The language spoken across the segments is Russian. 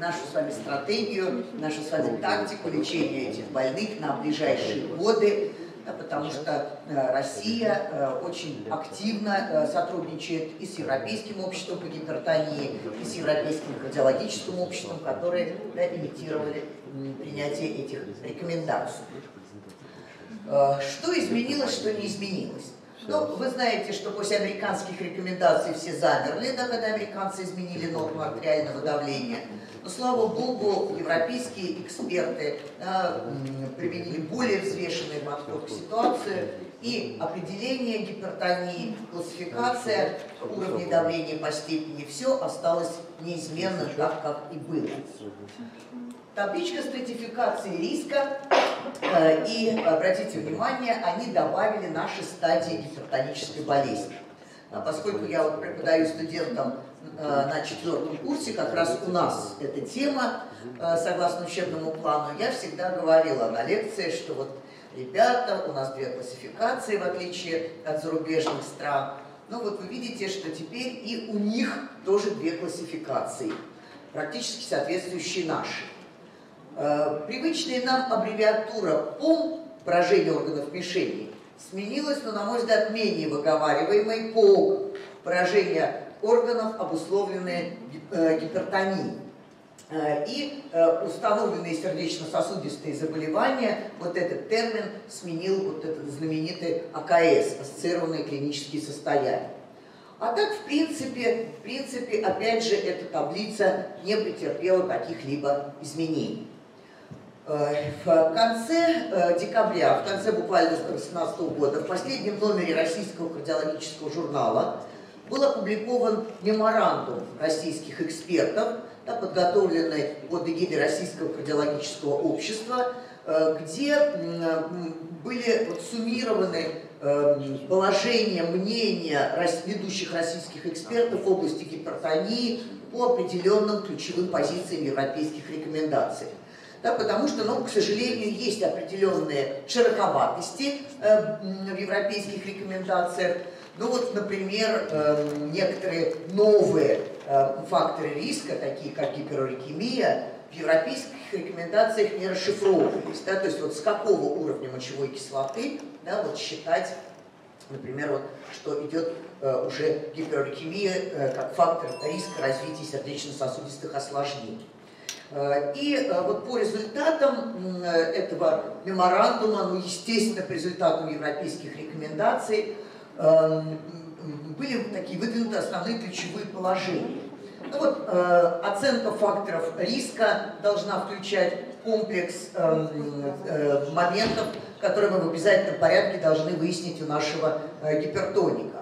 нашу с вами стратегию, нашу с вами тактику лечения этих больных на ближайшие годы, потому что э, Россия э, очень активно э, сотрудничает и с Европейским обществом по гипертонии, и с Европейским кардиологическим обществом, которые да, имитировали принятие этих рекомендаций. Что изменилось, что не изменилось? Ну, вы знаете, что после американских рекомендаций все замерли, да, когда американцы изменили норму артериального давления. Но, слава богу, европейские эксперты да, применили более взвешенный подход к ситуации, и определение гипертонии, классификация уровней давления по степени, все осталось неизменным, так как и было. Табличка стратификации риска, э, и, обратите внимание, они добавили наши стадии гипертонической болезни. А поскольку я вот преподаю студентам э, на четвертом курсе, как раз у нас эта тема, э, согласно учебному плану, я всегда говорила на лекции, что вот, ребята, у нас две классификации, в отличие от зарубежных стран. Ну вот вы видите, что теперь и у них тоже две классификации, практически соответствующие нашей. Э, привычная нам аббревиатура ПОМ, поражение органов мишени, сменилась, но, на мой взгляд, менее выговариваемой ПОГ, поражение органов, обусловленные э, гипертонией. Э, и установленные сердечно-сосудистые заболевания, вот этот термин сменил вот этот знаменитый АКС, ассоциированные клинические состояния. А так, в принципе, в принципе, опять же, эта таблица не претерпела каких-либо изменений. Э, в конце э, декабря, в конце буквально 2018 года, в последнем номере российского кардиологического журнала был опубликован меморандум российских экспертов, да, подготовленный под эгидой Российского кардиологического общества, э, где были вот суммированы положения, мнения ведущих российских экспертов в области гипертонии по определенным ключевым позициям европейских рекомендаций да, потому что, ну, к сожалению, есть определенные широковатости э, в европейских рекомендациях. Ну вот, например, э, некоторые новые э, факторы риска, такие как гиперурикемия, в европейских рекомендациях не расшифровывались. Да, то есть вот с какого уровня мочевой кислоты да, вот считать, например, вот, что идет э, уже гиперурикемия э, как фактор риска развития сердечно-сосудистых осложнений. Э, и э, вот по результатам этого меморандума, ну, естественно, по результатам европейских рекомендаций, были такие выдвинуты основные ключевые положения. Ну вот, э, оценка факторов риска должна включать комплекс моментов, которые мы в обязательном порядке должны выяснить у нашего гипертоника.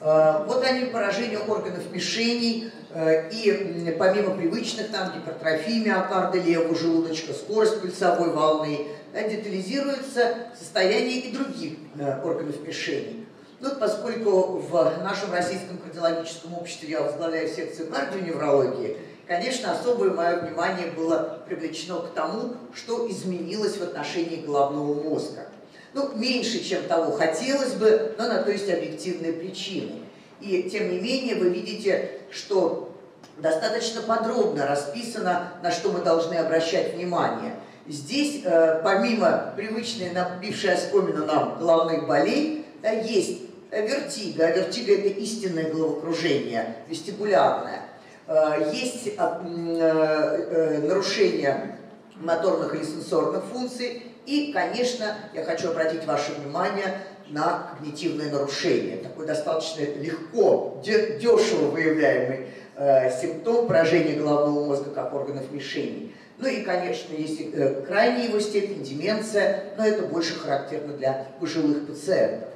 Вот они поражения органов мишеней, Э, и помимо привычных там гипертрофии миокарда левого желудочка, скорость пульсовой волны, да, детализируется состояние и других э, органов мишени. Ну, поскольку в нашем российском кардиологическом обществе я возглавляю секцию кардионеврологии, конечно, особое мое внимание было привлечено к тому, что изменилось в отношении головного мозга. Ну, меньше, чем того хотелось бы, но на то есть объективные причины. И тем не менее вы видите, что достаточно подробно расписано, на что мы должны обращать внимание. Здесь, э, помимо привычной набившей оскомину нам головных болей, да, есть вертиго. Вертиго – это истинное головокружение, вестибулярное. Э, есть э, нарушение моторных или сенсорных функций. И, конечно, я хочу обратить ваше внимание на когнитивные нарушения. Такой достаточно легко, дешево выявляемый э, симптом поражения головного мозга как органа-мишени. Ну и, конечно, есть э, крайняя его степень, деменция, но это больше характерно для пожилых пациентов.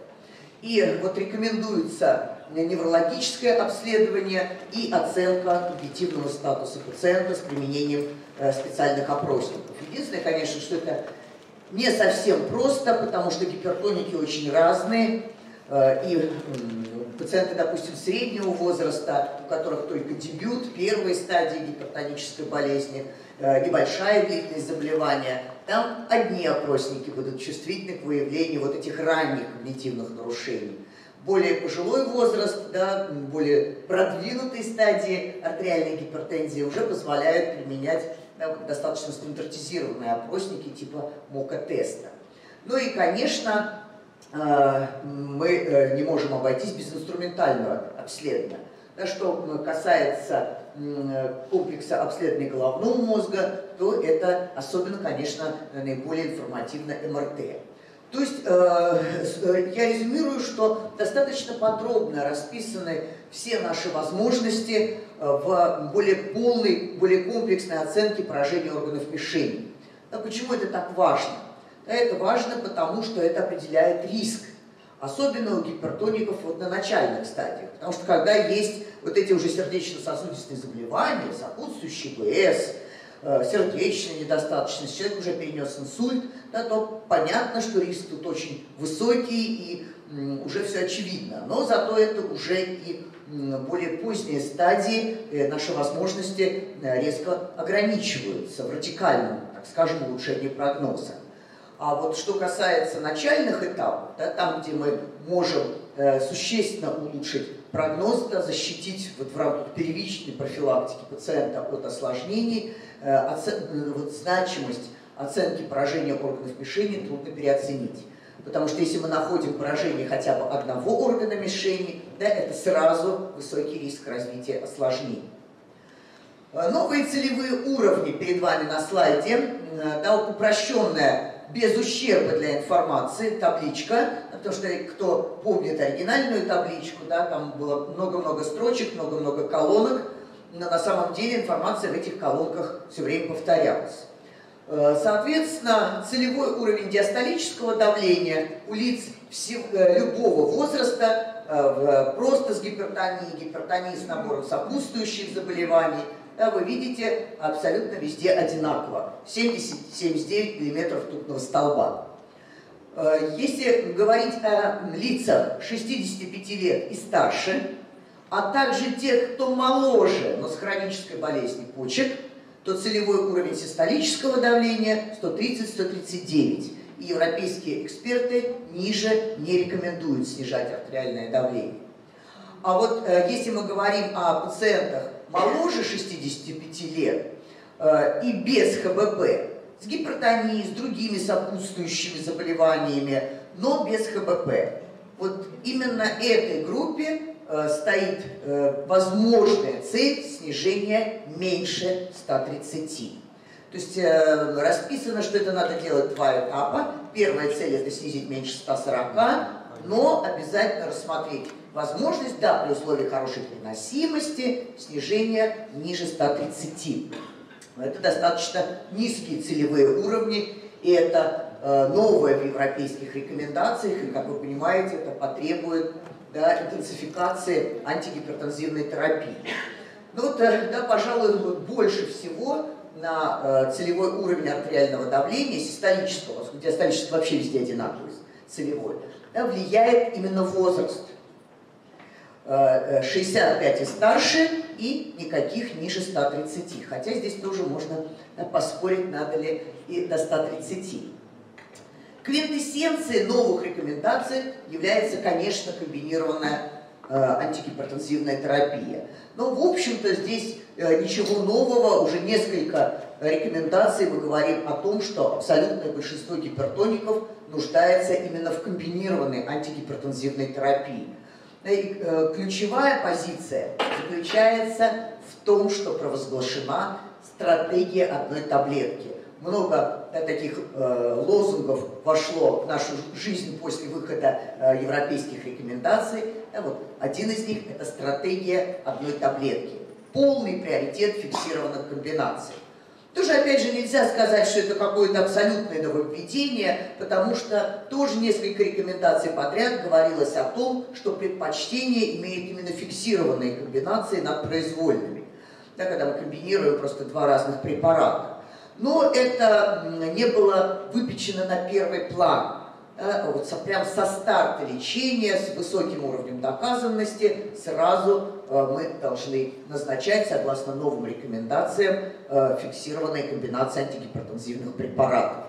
И вот рекомендуется неврологическое обследование и оценка когнитивного статуса пациента с применением э, специальных опросников. Единственное, конечно, что это не совсем просто, потому что гипертоники очень разные. Э, и пациенты, допустим, среднего возраста, у которых только дебют, первой стадии гипертонической болезни, э, небольшая длительность заболевания, там одни опросники будут чувствительны к выявлению вот этих ранних когнитивных нарушений. Более пожилой возраст, да, более продвинутые стадии артериальной гипертензии уже позволяют применять да, достаточно стандартизированные опросники типа МОКа-теста. Ну и, конечно, э, мы э, не можем обойтись без инструментального обследования. Да, что касается комплекса обследования головного мозга, то это особенно, конечно, наиболее информативно МРТ. То есть э, я резюмирую, что достаточно подробно расписаны все наши возможности в более полной, более комплексной оценке поражения органов мишени. Но почему это так важно? Это важно, потому что это определяет риск, особенно у гипертоников вот на начальных стадиях. Потому что когда есть вот эти уже сердечно-сосудистые заболевания, сопутствующий БС, э, сердечная недостаточность, человек уже перенес инсульт, да, то понятно, что риск тут очень высокий и уже все очевидно. Но зато это уже и более поздние стадии э, наши возможности э, резко ограничиваются в радикальном, так скажем, улучшении прогноза. А вот что касается начальных этапов, да, там, где мы можем э, существенно улучшить прогноз, да, защитить вот в рамках первичной профилактики пациента от осложнений, э, оцен, э, вот, значимость оценки поражения органов мишени трудно переоценить. Потому что если мы находим поражение хотя бы одного органа мишени, да, это сразу высокий риск развития осложнений. Э, новые целевые уровни перед вами на слайде, да, упрощенная без ущерба для информации табличка, потому что кто помнит оригинальную табличку, да, там было много-много строчек, много-много колонок, но на самом деле информация в этих колонках все время повторялась. Э, соответственно, целевой уровень диастолического давления у лиц э, любого возраста, э, просто с гипертонией, гипертонией с набором сопутствующих заболеваний, да, вы видите абсолютно везде одинаково. 70-79 мм ртутного столба. Если говорить о лицах 65 лет и старше, а также тех, кто моложе, но с хронической болезнью почек, то целевой уровень систолического давления 130-139. И европейские эксперты ниже не рекомендуют снижать артериальное давление. А вот э, если мы говорим о пациентах моложе 65 лет э, и без ХБП, с гипертонией, с другими сопутствующими заболеваниями, но без ХБП, вот именно этой группе Э, стоит э, возможная цель снижения меньше 130. То есть э, расписано, что это надо делать два этапа. Первая цель это снизить меньше 140, но обязательно рассмотреть возможность, да, при условии хорошей переносимости, снижения ниже 130. Это достаточно низкие целевые уровни, и это э, новое в европейских рекомендациях, и, как вы понимаете, это потребует да, интенсификации антигипертензивной терапии. Ну вот, э, да, пожалуй, больше всего на э, целевой уровень артериального давления, систолического, поскольку диастолический вообще везде одинаковый, целевой, да, влияет именно возраст. 65 э, и старше и никаких ниже 130. Хотя здесь тоже можно поспорить, надо ли и до 130. Квинтэссенцией новых рекомендаций является, конечно, комбинированная э, антигипертензивная терапия. Но, в общем-то, здесь э, ничего нового, уже несколько рекомендаций мы говорим о том, что абсолютное большинство гипертоников нуждается именно в комбинированной антигипертензивной терапии. И, э, ключевая позиция заключается в том, что провозглашена стратегия одной таблетки много таких э, лозунгов вошло в нашу жизнь после выхода э, европейских рекомендаций. Да, вот, один из них – это стратегия одной таблетки. Полный приоритет фиксированных комбинаций. Тоже, опять же, нельзя сказать, что это какое-то абсолютное нововведение, потому что тоже несколько рекомендаций подряд говорилось о том, что предпочтение имеет именно фиксированные комбинации над произвольными. Да, когда мы комбинируем просто два разных препарата. Но это не было выпечено на первый план. Вот со, прям со старта лечения, с высоким уровнем доказанности, сразу мы должны назначать, согласно новым рекомендациям, э, фиксированные комбинации антигипертензивных препаратов.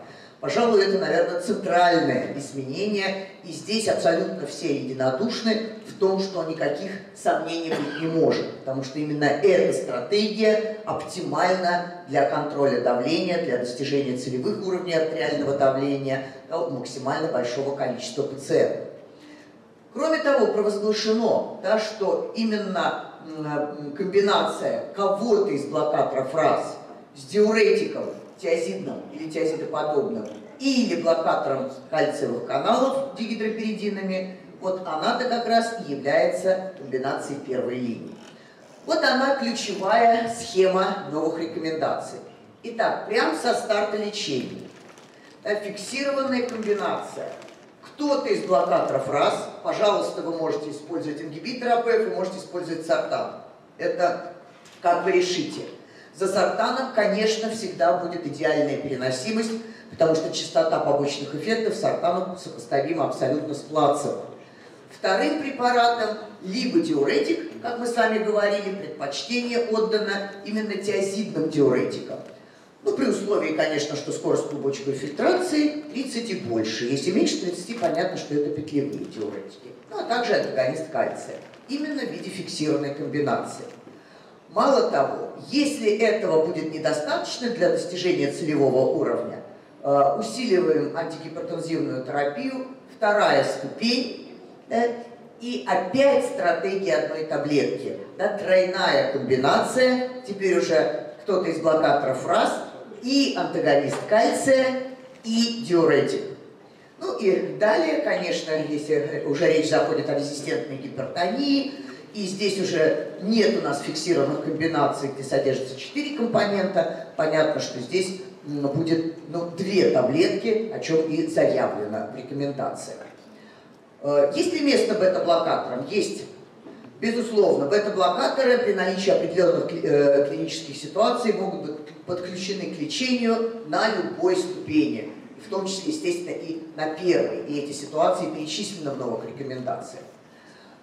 Пожалуй, это, наверное, центральное изменение, и здесь абсолютно все единодушны в том, что никаких сомнений быть не может, потому что именно эта стратегия оптимальна для контроля давления, для достижения целевых уровней артериального давления максимально большого количества пациентов. Кроме того, провозглашено, да, что именно комбинация кого-то из блокаторов раз с диуретиком тиазидным или тиазидоподобным или блокатором кальциевых каналов дигидроперидинами, вот она-то как раз и является комбинацией первой линии. Вот она ключевая схема новых рекомендаций. Итак, прямо со старта лечения. Фиксированная комбинация. Кто-то из блокаторов раз, пожалуйста, вы можете использовать ингибитор АПФ, вы можете использовать сортан. Это как вы решите. За сортаном, конечно, всегда будет идеальная переносимость, потому что частота побочных эффектов сортану сопоставима абсолютно с плацебо. Вторым препаратом либо диуретик, как мы с вами говорили, предпочтение отдано именно тиазидным диуретикам. Ну, при условии, конечно, что скорость клубочковой фильтрации 30 и больше. Если меньше 30, понятно, что это петлевые диуретики. Ну, а также антагонист кальция. Именно в виде фиксированной комбинации. Мало того, если этого будет недостаточно для достижения целевого уровня, э, усиливаем антигипертензивную терапию, вторая ступень, да, и опять стратегия одной таблетки. Да, тройная комбинация, теперь уже кто-то из блокаторов раз, и антагонист кальция, и диуретик. Ну и далее, конечно, если уже речь заходит о резистентной гипертонии, и здесь уже нет у нас фиксированных комбинаций, где содержится 4 компонента. Понятно, что здесь будет ну, две таблетки, о чем и заявлено в рекомендациях. Э, есть ли место бета-блокаторам? Есть. Безусловно, бета-блокаторы при наличии определенных э, клинических ситуаций могут быть подключены к лечению на любой ступени, в том числе, естественно, и на первой. И эти ситуации перечислены в новых рекомендациях.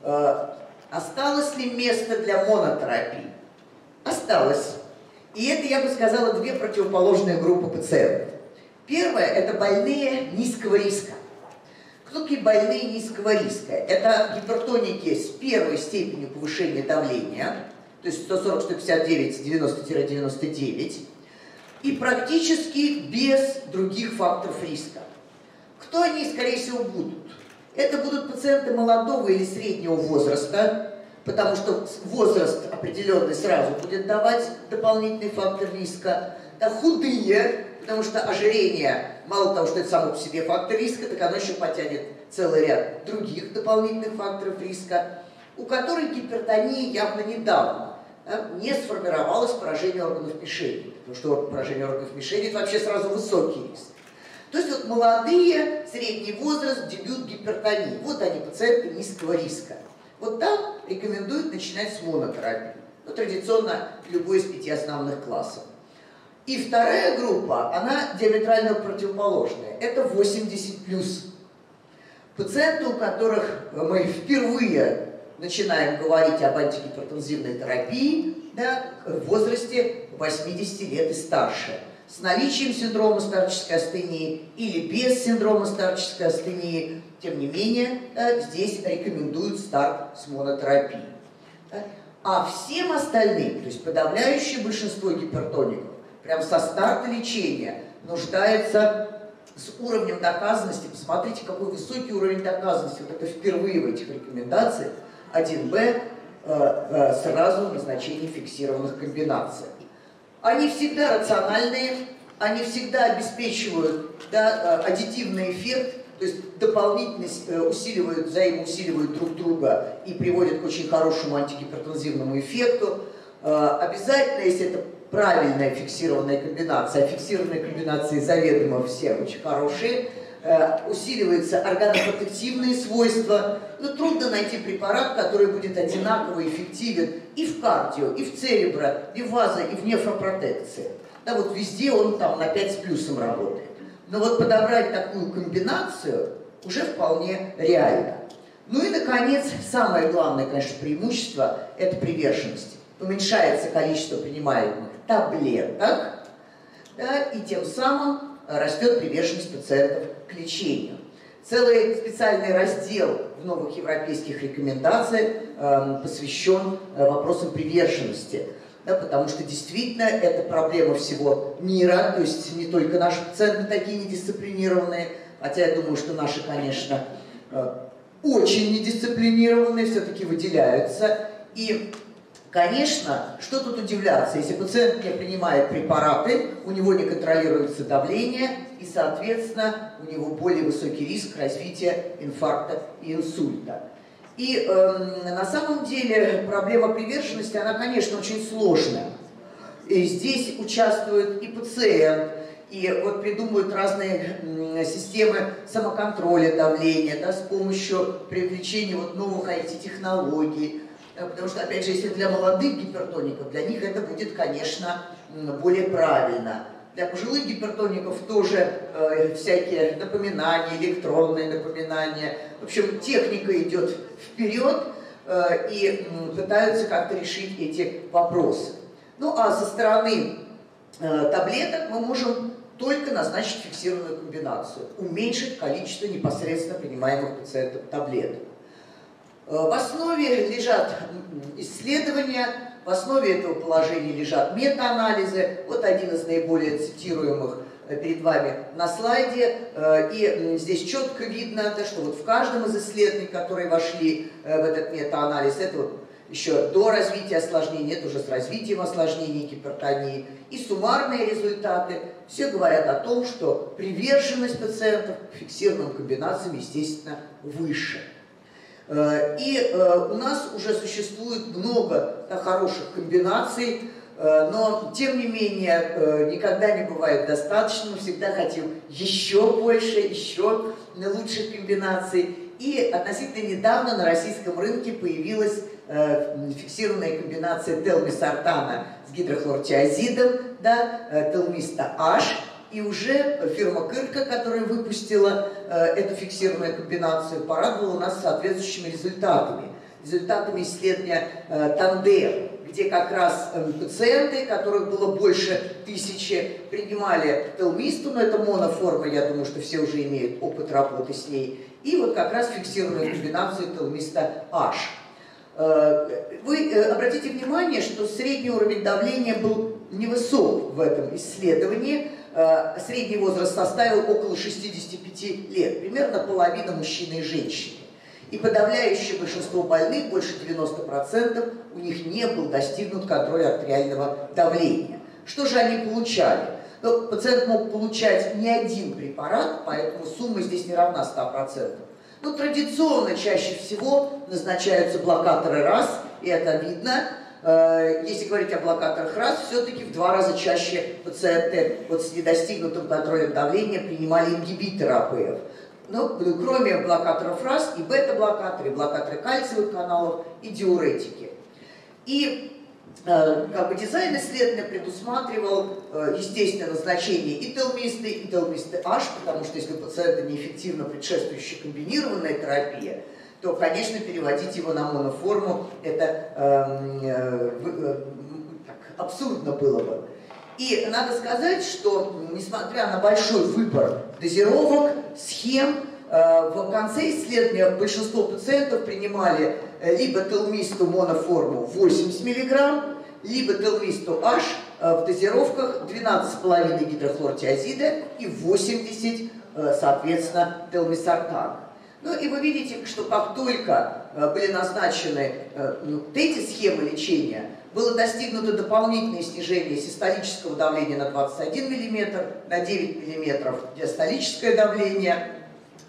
Э, Осталось ли место для монотерапии? Осталось. И это, я бы сказала, две противоположные группы пациентов. Первое – это больные низкого риска. Такие больные низкого риска? Это гипертоники с первой степенью повышения давления, то есть 140-159, 90-99, и практически без других факторов риска. Кто они, скорее всего, будут? Это будут пациенты молодого или среднего возраста, потому что возраст определенный сразу будет давать дополнительный фактор риска. Да, худые, потому что ожирение, мало того, что это само по себе фактор риска, так оно еще потянет целый ряд других дополнительных факторов риска, у которых гипертония явно недавно да, не сформировалось поражение органов мишени, потому что поражение органов мишени – это вообще сразу высокий риск. То есть вот молодые, средний возраст, дебют гипертонии. Вот они, пациенты низкого риска. Вот там рекомендуют начинать с монотерапии. Ну, традиционно любой из пяти основных классов. И вторая группа, она диаметрально противоположная. Это 80 плюс. Пациенты, у которых мы впервые начинаем говорить об антигипертензивной терапии да, в возрасте 80 лет и старше – с наличием синдрома старческой астении или без синдрома старческой астении, тем не менее, да, здесь рекомендуют старт с монотерапией. Да. А всем остальным, то есть подавляющее большинство гипертоников, прям со старта лечения нуждается с уровнем доказанности, посмотрите, какой высокий уровень доказанности, вот это впервые в этих рекомендациях, 1Б, э, э, сразу назначение фиксированных комбинаций. Они всегда рациональные, они всегда обеспечивают да, э, аддитивный эффект, то есть дополнительно усиливают, взаимоусиливают друг друга и приводят к очень хорошему антигипертензивному эффекту. Обязательно, если это правильная фиксированная комбинация, а фиксированные комбинации заведомо все очень хорошие, усиливаются органопротективные свойства, но трудно найти препарат, который будет одинаково эффективен и в кардио, и в церебро, и в вазо, и в нефропротекции. Да, вот везде он там на 5 с плюсом работает. Но вот подобрать такую комбинацию уже вполне реально. Ну и, наконец, самое главное, конечно, преимущество – это приверженность. Уменьшается количество принимаемых таблеток, да, и тем самым растет приверженность пациентов к лечению. Целый специальный раздел в новых европейских рекомендациях э, посвящен э, вопросам приверженности. Да, потому что действительно это проблема всего мира, то есть не только наши пациенты такие недисциплинированные, хотя я думаю, что наши, конечно, э, очень недисциплинированные, все-таки выделяются. И Конечно, что тут удивляться, если пациент не принимает препараты, у него не контролируется давление, и, соответственно, у него более высокий риск развития инфаркта и инсульта. И э, на самом деле проблема приверженности, она, конечно, очень сложная. И здесь участвует и пациент, и вот придумывают разные системы самоконтроля давления, да, с помощью привлечения вот новых IT-технологий, потому что, опять же, если для молодых гипертоников, для них это будет, конечно, более правильно. Для пожилых гипертоников тоже э, всякие напоминания, электронные напоминания. В общем, техника идет вперед э, и э, пытаются как-то решить эти вопросы. Ну а со стороны э, таблеток мы можем только назначить фиксированную комбинацию, уменьшить количество непосредственно принимаемых пациентов таблеток. Э, в основе лежат исследования, в основе этого положения лежат метаанализы. Вот один из наиболее цитируемых э, перед вами на слайде. Э, и здесь четко видно, что вот в каждом из исследований, которые вошли в этот метаанализ, это вот еще до развития осложнений, это уже с развитием осложнений гипертонии. И суммарные результаты все говорят о том, что приверженность пациентов к фиксированным комбинациям, естественно, выше. Э, и э, у нас уже существует много хороших комбинаций, э, но, тем не менее, никогда не бывает достаточно. Мы всегда хотим еще больше, еще лучших комбинаций. И относительно недавно на российском рынке появилась фиксированная комбинация телмисартана с гидрохлортиазидом, да, телмиста H, и уже фирма Кырка, которая выпустила э, эту фиксированную комбинацию, порадовала нас соответствующими результатами. Результатами исследования э, Тандем, где как раз э, пациенты, которых было больше тысячи, принимали телмисту, но это моноформа, я думаю, что все уже имеют опыт работы с ней, и вот как раз фиксированную комбинацию телмиста H. Вы обратите внимание, что средний уровень давления был невысок в этом исследовании, средний возраст составил около 65 лет, примерно половина мужчины и женщины. И подавляющее большинство больных, больше 90%, у них не был достигнут контроль артериального давления. Что же они получали? Ну, пациент мог получать не один препарат, поэтому сумма здесь не равна 100%. Но традиционно чаще всего назначаются блокаторы раз, и это видно, Э, если говорить о блокаторах РАС, все-таки в два раза чаще пациенты вот с недостигнутым контролем давления принимали ингибиторы АПФ. Ну, кроме блокаторов РАС и бета-блокаторы, блокаторы кальциевых каналов и диуретики. И э, как бы дизайн исследования предусматривал, э, естественно, назначение и телмисты, и телмисты H, потому что если у пациента неэффективно предшествующая комбинированная терапия, то, конечно, переводить его на моноформу это эм, э, э, так, абсурдно было бы. И надо сказать, что несмотря на большой выбор дозировок, схем, э, в конце исследования большинство пациентов принимали э, либо телмисту моноформу 80 мг, либо телмисту H э, в дозировках 12,5 гидрохлортиазида и 80, э, соответственно, телмисартана. Ну и вы видите, что как только э, были назначены э, ну, эти схемы лечения, было достигнуто дополнительное снижение систолического давления на 21 мм, на 9 мм диастолическое давление.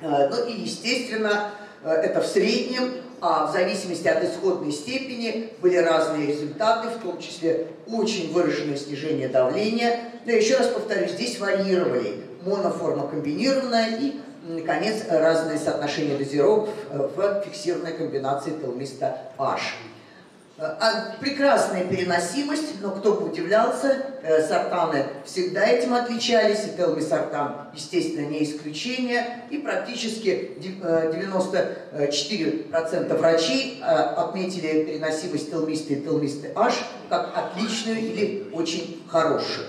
Э, ну и, естественно, это в среднем, а в зависимости от исходной степени были разные результаты, в том числе очень выраженное снижение давления. Но еще раз повторюсь, здесь варьировали моноформа комбинированная и наконец, разные соотношения дозировок в фиксированной комбинации телмиста H. А прекрасная переносимость, но кто бы удивлялся, э, сортаны всегда этим отличались, и телмисартан, естественно, не исключение, и практически 94% э, врачей э, отметили переносимость телмиста и телмисты H как отличную или очень хорошую.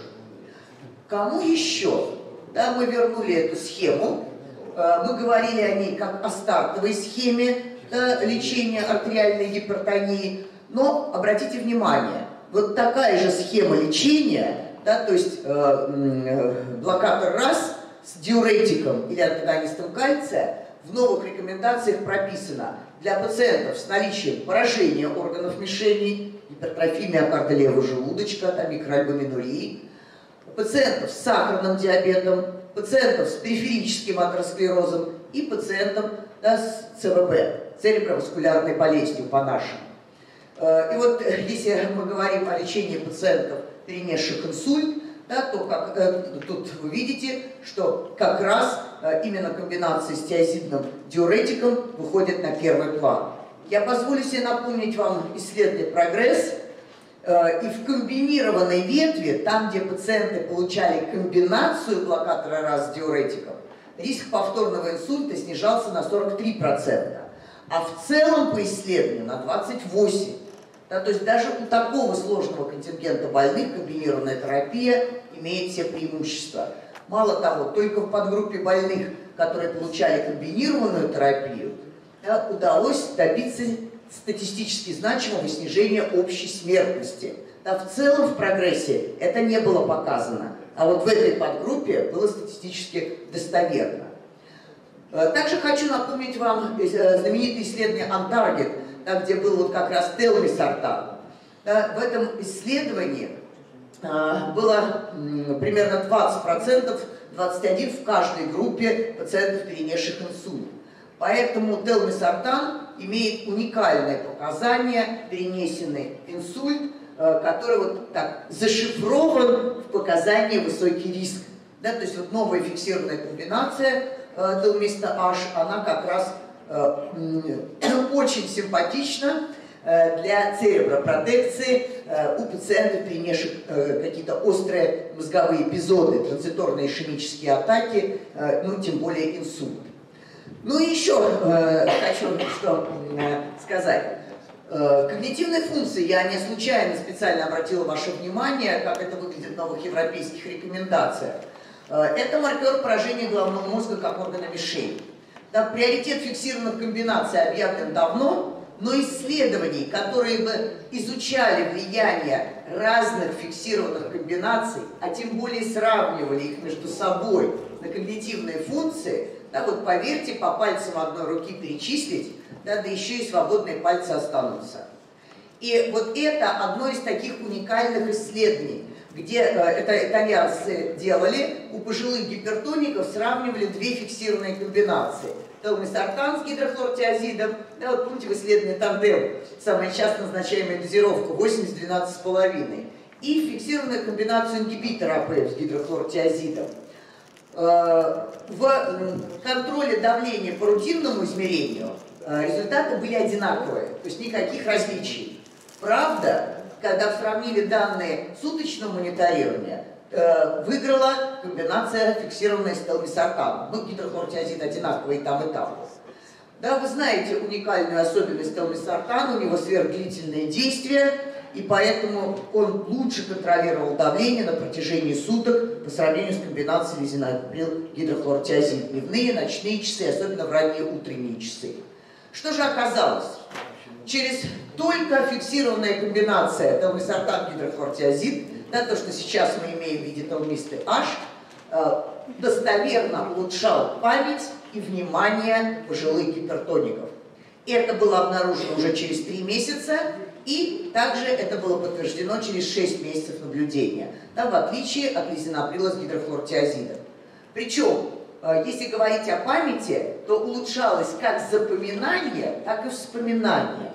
Кому еще да, мы вернули эту схему, э, мы говорили о ней как о стартовой схеме да, лечения артериальной гипертонии, но обратите внимание, вот такая же схема лечения, да, то есть э, э, блокатор раз с диуретиком или антагонистом кальция в новых рекомендациях прописано. Для пациентов с наличием поражения органов мишени, гипертрофии миокарда левого желудочка, там, микроальбуминурии, пациентов с сахарным диабетом, пациентов с периферическим атеросклерозом и пациентов да, с ЦВБ, цереброваскулярной болезнью по-нашему. Э, и вот э, если мы говорим о лечении пациентов, перенесших инсульт, да, то как, э, тут вы видите, что как раз именно комбинация с тиазидным диуретиком выходит на первый план. Я позволю себе напомнить вам исследование «Прогресс», и в комбинированной ветви, там, где пациенты получали комбинацию блокатора раз с диуретиком, риск повторного инсульта снижался на 43%, а в целом по исследованию на 28%. Да, то есть даже у такого сложного контингента больных комбинированная терапия имеет все преимущества. Мало того, только в подгруппе больных, которые получали комбинированную терапию, да, удалось добиться статистически значимого снижения общей смертности. Да, в целом в прогрессе это не было показано, а вот в этой подгруппе было статистически достоверно. Э, также хочу напомнить вам э, знаменитое исследование Антаргет, да, где был вот как раз телмисартан. Да, в этом исследовании а, было примерно 20%, 21% в каждой группе пациентов, перенесших инсульт. Поэтому телмисартан имеет уникальное показание, перенесенный инсульт, э, который вот так зашифрован в показании высокий риск. Да, то есть вот новая фиксированная комбинация телмиста H, она как раз Э, очень симпатично э, для церебропротекции э, у пациентов, перенесших какие-то острые мозговые эпизоды, транзиторные ишемические атаки, ну, тем более инсульт. Ну и еще хочу что сказать. Когнитивные функции, я не случайно специально обратила ваше внимание, как это выглядит в новых европейских рекомендациях. Это маркер поражения головного мозга как органа мишени. Так, приоритет фиксированных комбинаций объявлен давно, но исследований, которые бы изучали влияние разных фиксированных комбинаций, а тем более сравнивали их между собой на когнитивные функции, да, вот поверьте, по пальцам одной руки перечислить, да, да еще и свободные пальцы останутся. И вот это одно из таких уникальных исследований, где э, это итальянцы делали, у пожилых гипертоников сравнивали две фиксированные комбинации. Телмисартан с гидрохлортиазидом, да, вот помните в исследовании Тандем, самая часто назначаемая дозировка 80-12,5, и фиксированную комбинацию ингибитора АПФ с гидрохлортиазидом. Э, в контроле давления по рутинному измерению э, результаты были одинаковые, то есть никаких различий. Правда, когда сравнили данные суточного мониторирования, э, выиграла комбинация фиксированная с телмисартаном. Ну, гидрохлортиазид одинаковый и там, и там. Да, вы знаете уникальную особенность телмисартана, у него сверхдлительное действие, и поэтому он лучше контролировал давление на протяжении суток по сравнению с комбинацией лизинаприл гидрохлортиазид. Дневные, ночные часы, особенно в ранние утренние часы. Что же оказалось? через только фиксированная комбинация телмисартан гидрохлортиазид, да, то, что сейчас мы имеем в виде телмисты H, э, достоверно улучшал память и внимание пожилых гипертоников. Это было обнаружено уже через 3 месяца, и также это было подтверждено через 6 месяцев наблюдения, да, в отличие от лизинаприла с гидрохлортиазидом. Причем Э, если говорить о памяти, то улучшалось как запоминание, так и вспоминание.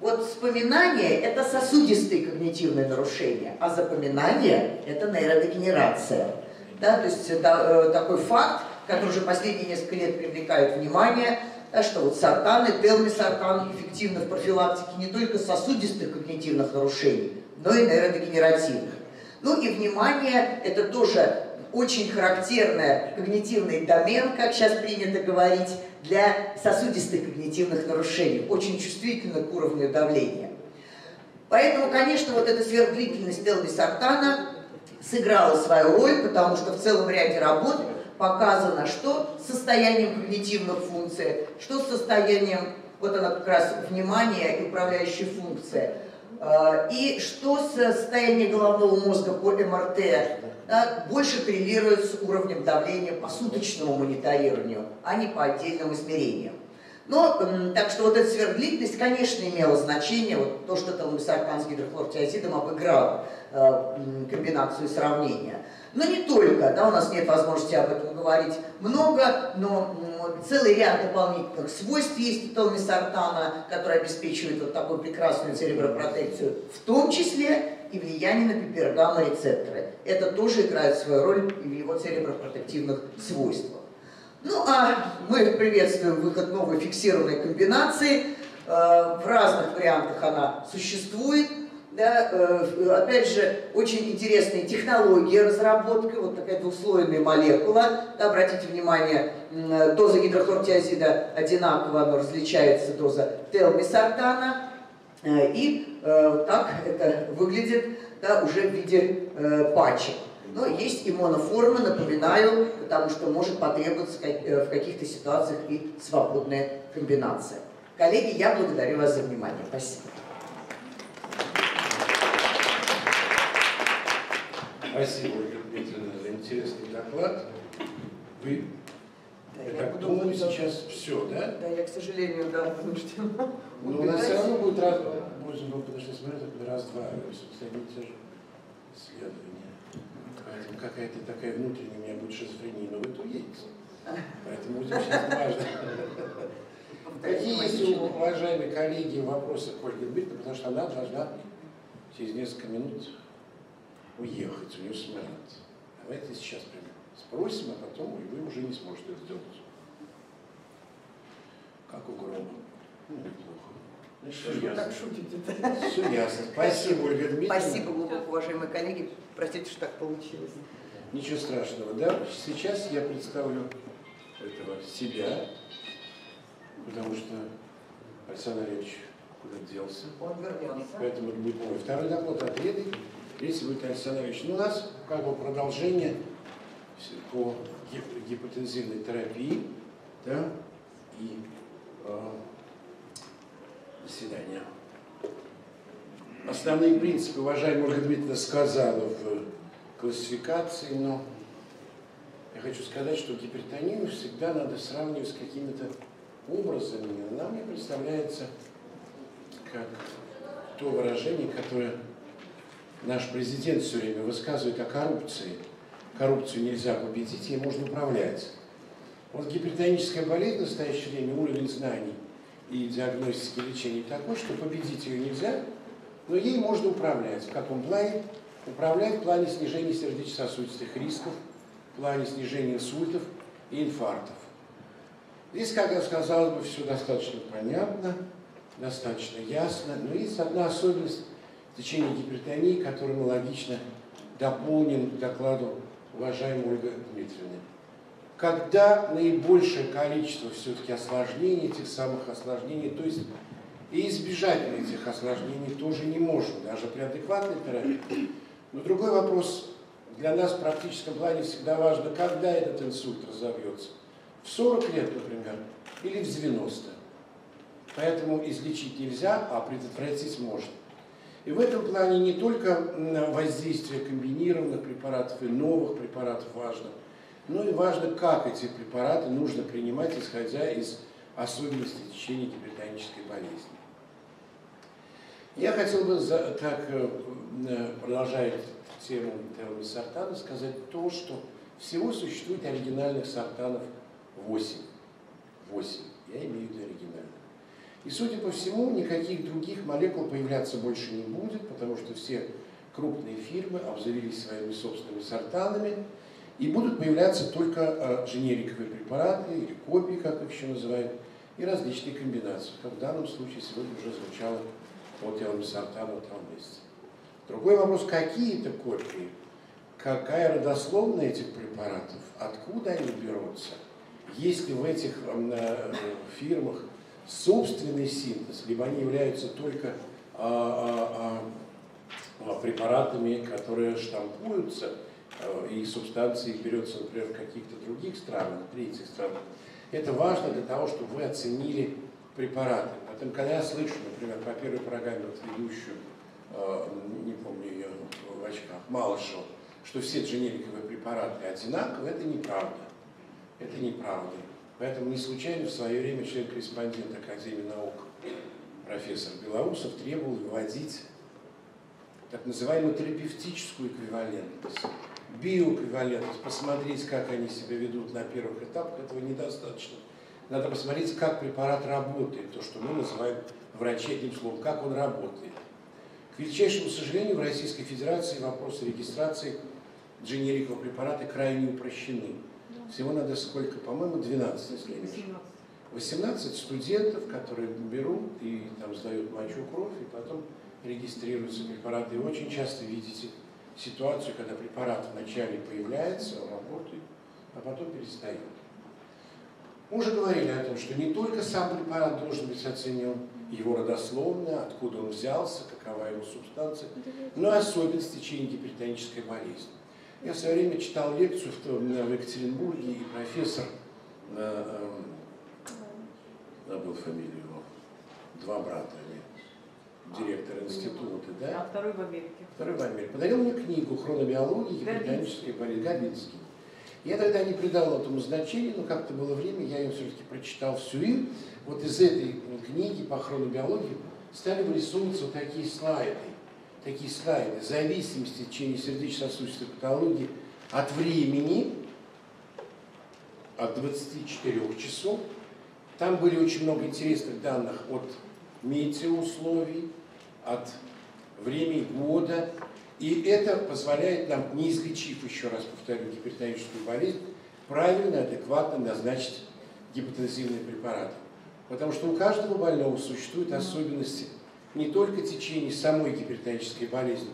Вот вспоминание – это сосудистые когнитивные нарушения, а запоминание – это нейродегенерация. Да, то есть это э, такой факт, который уже последние несколько лет привлекает внимание, что вот сартаны, телмисартан эффективны в профилактике не только сосудистых когнитивных нарушений, но и нейродегенеративных. Ну и внимание – это тоже очень характерный когнитивный домен, как сейчас принято говорить, для сосудистых когнитивных нарушений, очень чувствительно к уровню давления. Поэтому, конечно, вот эта сверхдлительность телмисартана сыграла свою роль, потому что в целом ряде работ показано, что с состоянием когнитивных функций, что с состоянием, вот она как раз внимание и управляющая функция, а, и что с состоянием головного мозга по МРТ да, больше коррелирует с уровнем давления по суточному мониторированию, а не по отдельным измерениям. Но, так что вот эта сверхдлительность, конечно, имела значение, вот то, что талмисаркан с гидрохлортиазидом обыграл э, комбинацию сравнения. Но не только, да, у нас нет возможности об этом говорить много, но целый ряд дополнительных свойств есть у талмисартана, которые обеспечивают вот такую прекрасную церебропротекцию, в том числе и влияние на пипергамма-рецепторы. Это тоже играет свою роль в его церебропротективных свойствах. Ну а мы приветствуем выход новой фиксированной комбинации. Э, в разных вариантах она существует. Да, э, опять же, очень интересные технологии разработки, вот такая двухслойная молекула. Да, обратите внимание, доза гидрохлортиазида одинакова, но различается доза телмисартана. Э, и так это выглядит да, уже в виде патчек. Но есть и моноформы, напоминаю, потому что может потребоваться в каких-то ситуациях и свободная комбинация. Коллеги, я благодарю вас за внимание. Спасибо. Спасибо, Ольга Дмитриевна, за интересный доклад. Вы, да, я так думаю, сейчас все, да? Да, я, к сожалению, да, вынуждена. Но у нас все равно будет раз, можно было подожди смотреть, раз-два, одни те же исследования. Поэтому какая-то такая внутренняя у меня будет шизофрения, но вы то уедете. Поэтому будет сейчас важно. Какие есть у уважаемой коллеги вопросы к Ольге Дмитриевне, потому что она должна через несколько минут уехать, у нее самолет. Давайте сейчас прям спросим, а потом вы уже не сможете это сделать. Как у грома. Ну, неплохо. Что вы так шутите -то? Все ясно. Спасибо, Ольга Дмитриевна. Спасибо, глубоко уважаемые коллеги. Простите, что так получилось. Ничего страшного, да? Сейчас я представлю этого себя, потому что Александр Ильич куда делся. Он вернется. Поэтому это будет мой второй доклад Реды. Третий будет Александр Ильич. Ну, у нас как бы продолжение по гипотензивной терапии, да, и э, заседания. Основные принципы, уважаемая Ольга Дмитриевна сказала в классификации, но я хочу сказать, что гипертонию всегда надо сравнивать с какими-то образами. Она мне представляется как то выражение, которое наш президент все время высказывает о коррупции. Коррупцию нельзя победить, ей можно управлять. Вот гипертоническая болезнь в настоящее время, уровень знаний и диагностики лечения такой, что победить ее нельзя, но ей можно управлять. В каком плане? Управлять в плане снижения сердечно-сосудистых рисков, в плане снижения инсультов и инфарктов. Здесь, как я сказал, все достаточно понятно, достаточно ясно, но есть одна особенность течения гипертонии, который мы логично дополним к докладу уважаемой Ольги Дмитриевны когда наибольшее количество все-таки осложнений, этих самых осложнений, то есть и избежать этих осложнений тоже не можем, даже при адекватной терапии. Но другой вопрос, для нас в практическом плане всегда важно, когда этот инсульт разовьется. В 40 лет, например, или в 90. Поэтому излечить нельзя, а предотвратить можно. И в этом плане не только воздействие комбинированных препаратов и новых препаратов важно – ну и важно, как эти препараты нужно принимать, исходя из особенностей течения гипертонической болезни. Я хотел бы, так э, э, продолжая тему термосартана, сказать то, что всего существует оригинальных сартанов 8. 8. Я имею в виду оригинальных. И, судя по всему, никаких других молекул появляться больше не будет, потому что все крупные фирмы обзавелись своими собственными сортанами, и будут появляться только э, дженериковые препараты или копии, как их еще называют, и различные комбинации, как в данном случае сегодня уже звучало от теломисартана в месяце. Другой вопрос, какие это копии, какая родословная этих препаратов, откуда они берутся, есть ли в этих э, фирмах собственный синтез, либо они являются только а, а, а, препаратами, которые штампуются, и субстанции берется, например, в каких-то других странах, третьих странах. Это важно для того, чтобы вы оценили препараты. Потом, когда я слышу, например, по первой программе вот ведущую, не помню ее в очках, Малышева, что все дженериковые препараты одинаковые, это неправда. Это неправда. Поэтому не случайно в свое время член-корреспондент Академии наук профессор Белоусов требовал вводить так называемую терапевтическую эквивалентность, биоэквивалентность, посмотреть, как они себя ведут на первых этапах, этого недостаточно. Надо посмотреть, как препарат работает, то, что мы называем врачи этим словом, как он работает. К величайшему сожалению, в Российской Федерации вопросы регистрации дженериков препарата крайне упрощены. Всего надо сколько, по-моему, 12, если 18 студентов, которые берут и там сдают мочу кровь, и потом регистрируются препараты. И очень часто видите ситуацию, когда препарат вначале появляется, работает, а потом перестает. Мы уже говорили о том, что не только сам препарат должен быть оценен, его родословно, откуда он взялся, какова его субстанция, но и особенности течения гипертонической болезни. Я в свое время читал лекцию в, в Екатеринбурге, и профессор, э, э, забыл фамилию его, два брата они, директор института, да? А второй в Америке. Второй в Америке. Подарил мне книгу «Хронобиология гипертонической болезни» Габинский. Я тогда не придал этому значения, но как-то было время, я ее все-таки прочитал всю. И вот из этой книги по хронобиологии стали вырисовываться вот такие слайды. Такие слайды. Зависимости течения сердечно-сосудистой патологии от времени, от 24 часов. Там были очень много интересных данных от метеоусловий, от времени года, и это позволяет нам, не излечив, еще раз повторю, гипертоническую болезнь, правильно, адекватно назначить гипотензивные препараты. Потому что у каждого больного существуют особенности не только течения самой гипертонической болезни,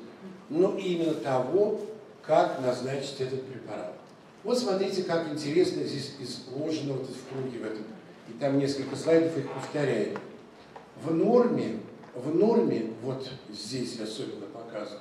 но и именно того, как назначить этот препарат. Вот смотрите, как интересно здесь изложено вот в круге в этом. И там несколько слайдов их повторяет. В норме, в норме, вот здесь особенно показано,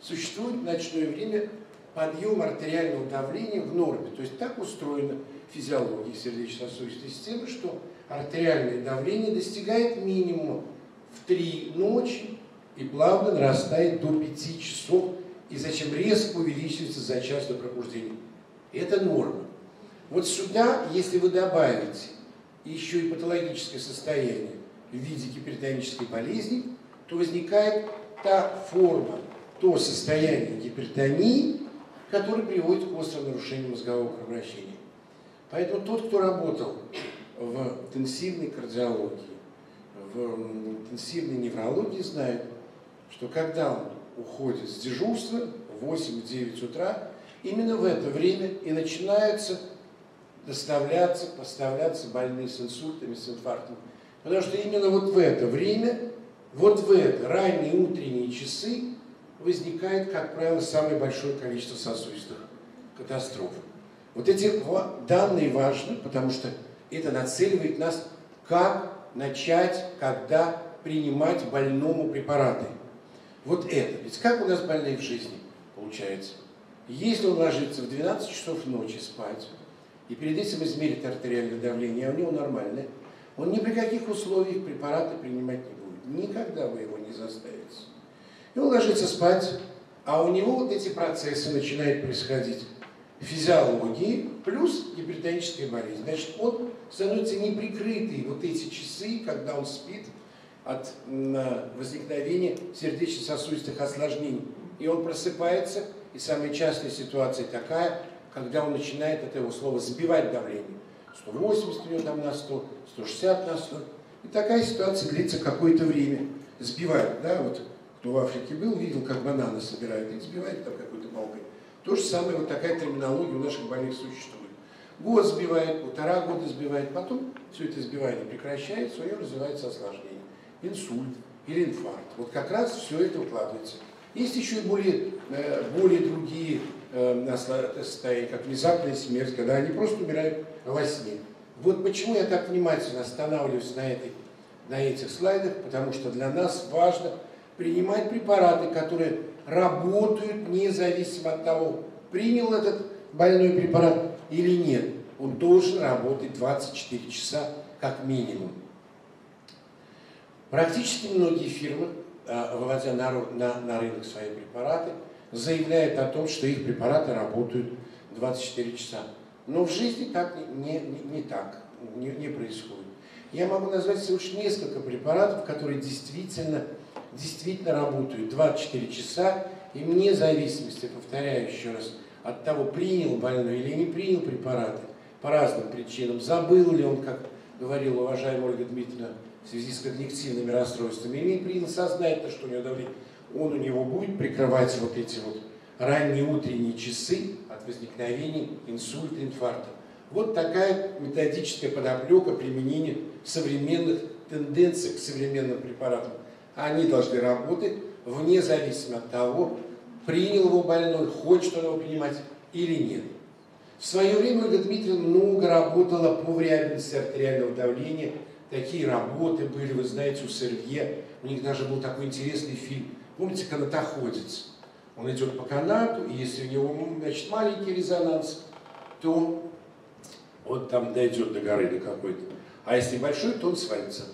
существует в ночное время подъем артериального давления в норме. То есть так устроена физиология сердечно-сосудистой системы, что артериальное давление достигает минимума в 3 ночи и плавно нарастает до 5 часов, и зачем резко увеличивается за час до пробуждения. Это норма. Вот сюда, если вы добавите еще и патологическое состояние в виде гипертонической болезни, то возникает та форма то состояние гипертонии, которое приводит к острым нарушениям мозгового кровообращения. Поэтому тот, кто работал в интенсивной кардиологии, в интенсивной неврологии, знает, что когда он уходит с дежурства в 8-9 утра, именно в это время и начинаются доставляться, поставляться больные с инсультами, с инфарктом. Потому что именно вот в это время, вот в это ранние утренние часы возникает, как правило, самое большое количество сосудистых катастроф. Вот эти данные важны, потому что это нацеливает нас, как начать, когда принимать больному препараты. Вот это. Ведь как у нас больные в жизни получается? Если он ложится в 12 часов ночи спать, и перед этим измерит артериальное давление, а у него нормальное, он ни при каких условиях препараты принимать не будет. Никогда вы его не заставите. И он ложится спать, а у него вот эти процессы начинают происходить физиологии плюс гипертоническая болезнь. Значит, он становится неприкрытый вот эти часы, когда он спит от возникновения сердечно-сосудистых осложнений. И он просыпается, и самая частая ситуация такая, когда он начинает от его слова сбивать давление. 180 у него там на 100, 160 на 100. И такая ситуация длится какое-то время. Сбивает, да, вот кто в Африке был, видел, как бананы собирают и сбивают там какой-то палкой. То же самое, вот такая терминология у наших больных существует. Год сбивает, полтора года сбивает, потом все это сбивание прекращается, у нее развивается осложнение. Инсульт или инфаркт. Вот как раз все это укладывается. Есть еще и более, э, более другие э, состояния, как внезапная смерть, когда они просто умирают во сне. Вот почему я так внимательно останавливаюсь на, этой, на этих слайдах, потому что для нас важно принимать препараты, которые работают независимо от того, принял этот больной препарат или нет. Он должен работать 24 часа как минимум. Практически многие фирмы, а, выводя на, на, на рынок свои препараты, заявляют о том, что их препараты работают 24 часа. Но в жизни так не, не, не так, не, не происходит. Я могу назвать всего лишь несколько препаратов, которые действительно, действительно работают 24 часа, и вне зависимости, повторяю еще раз, от того, принял больной или не принял препараты, по разным причинам, забыл ли он, как говорила уважаемая Ольга Дмитриевна, в связи с когнитивными расстройствами, или принял сознательно, что у него давление, он у него будет прикрывать вот эти вот ранние утренние часы от возникновения инсульта, инфаркта. Вот такая методическая подоплека применения современных тенденций к современным препаратам. Они должны работать вне зависимости от того, принял его больной, хочет он его принимать или нет. В свое время Ольга Дмитриевна много работала по реабилитации артериального давления. Такие работы были, вы знаете, у Сервье. У них даже был такой интересный фильм. Помните, канатоходец? Он идет по канату, и если у него значит, маленький резонанс, то вот там дойдет до горы до какой-то. А если большой, то он свалится.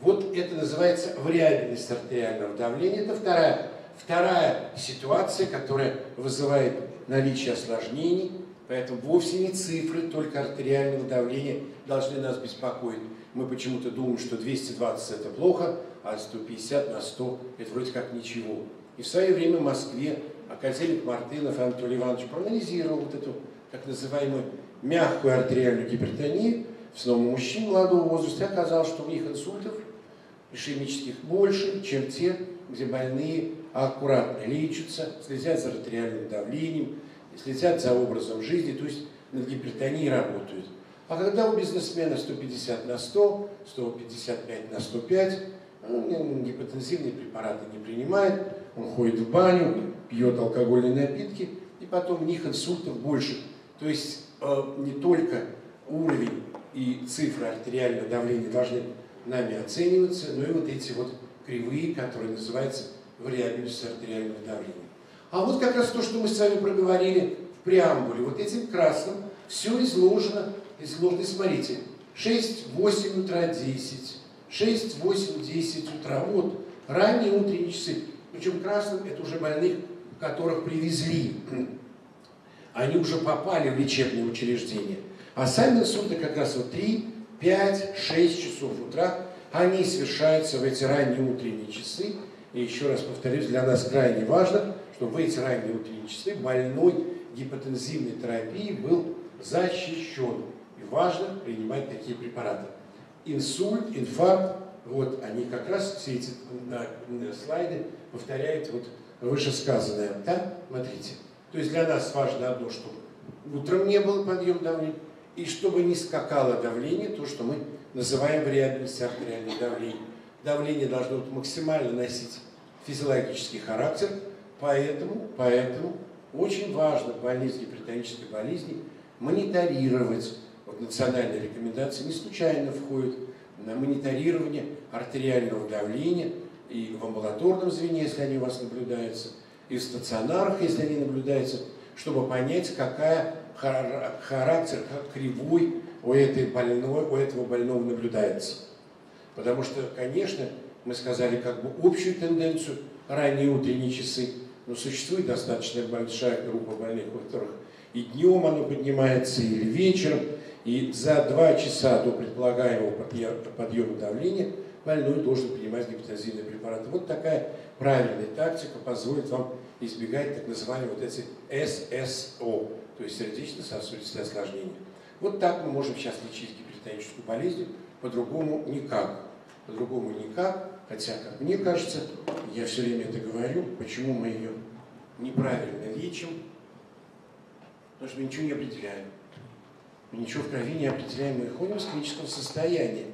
Вот это называется вариабельность артериального давления. Это вторая, вторая ситуация, которая вызывает наличие осложнений. Поэтому вовсе не цифры только артериального давления должны нас беспокоить. Мы почему-то думаем, что 220 это плохо, а 150 на 100 это вроде как ничего. И в свое время в Москве академик Мартынов Анатолий Иванович проанализировал вот эту так называемую мягкую артериальную гипертонию в основном мужчин молодого возраста, оказалось, что у них инсультов ишемических больше, чем те, где больные аккуратно лечатся, следят за артериальным давлением, следят за образом жизни, то есть над гипертонией работают. А когда у бизнесмена 150 на 100, 155 на 105, он гипотензивные препараты не принимает, он ходит в баню, пьет алкогольные напитки, и потом у них инсультов больше. То есть э, не только уровень и цифры артериального давления должны нами оцениваться, но и вот эти вот кривые, которые называются вариабельность артериального давления. А вот как раз то, что мы с вами проговорили в преамбуле, вот этим красным все изложено, изложено, смотрите, 6, 8 утра, 10, 6, 8, 10 утра, вот, ранние утренние часы. Причем красным это уже больных, которых привезли. Они уже попали в лечебные учреждения. А сами инсульты как раз вот 3, 5, 6 часов утра, они совершаются в эти ранние утренние часы. И еще раз повторюсь, для нас крайне важно, чтобы в эти ранние утренние часы больной гипотензивной терапии был защищен. И важно принимать такие препараты. Инсульт, инфаркт, вот они как раз, все эти слайды повторяют вот вышесказанное. Да? Смотрите. То есть для нас важно одно, чтобы утром не было подъем давления, и чтобы не скакало давление, то, что мы называем вариабельность артериального давления. Давление должно максимально носить физиологический характер, поэтому, поэтому очень важно в больнице гипертонической болезни мониторировать. Вот национальные рекомендации не случайно входят на мониторирование артериального давления и в амбулаторном звене, если они у вас наблюдаются, и в стационарах, если они наблюдаются, чтобы понять, какая характер как кривой у, этой больной, у этого больного наблюдается. Потому что, конечно, мы сказали как бы общую тенденцию, ранние утренние часы, но существует достаточно большая группа больных, у которых и днем оно поднимается, или вечером, и за два часа до предполагаемого подъема давления больной должен принимать гипотензивные препараты. Вот такая правильная тактика позволит вам избегать так называемые вот эти ССО, то есть сердечно-сосудистые осложнения. Вот так мы можем сейчас лечить гипертоническую болезнь, по-другому никак. По-другому никак, хотя, как мне кажется, я все время это говорю, почему мы ее неправильно лечим, потому что мы ничего не определяем. Ничего в крови не определяем, мы ходим из клинического состояния.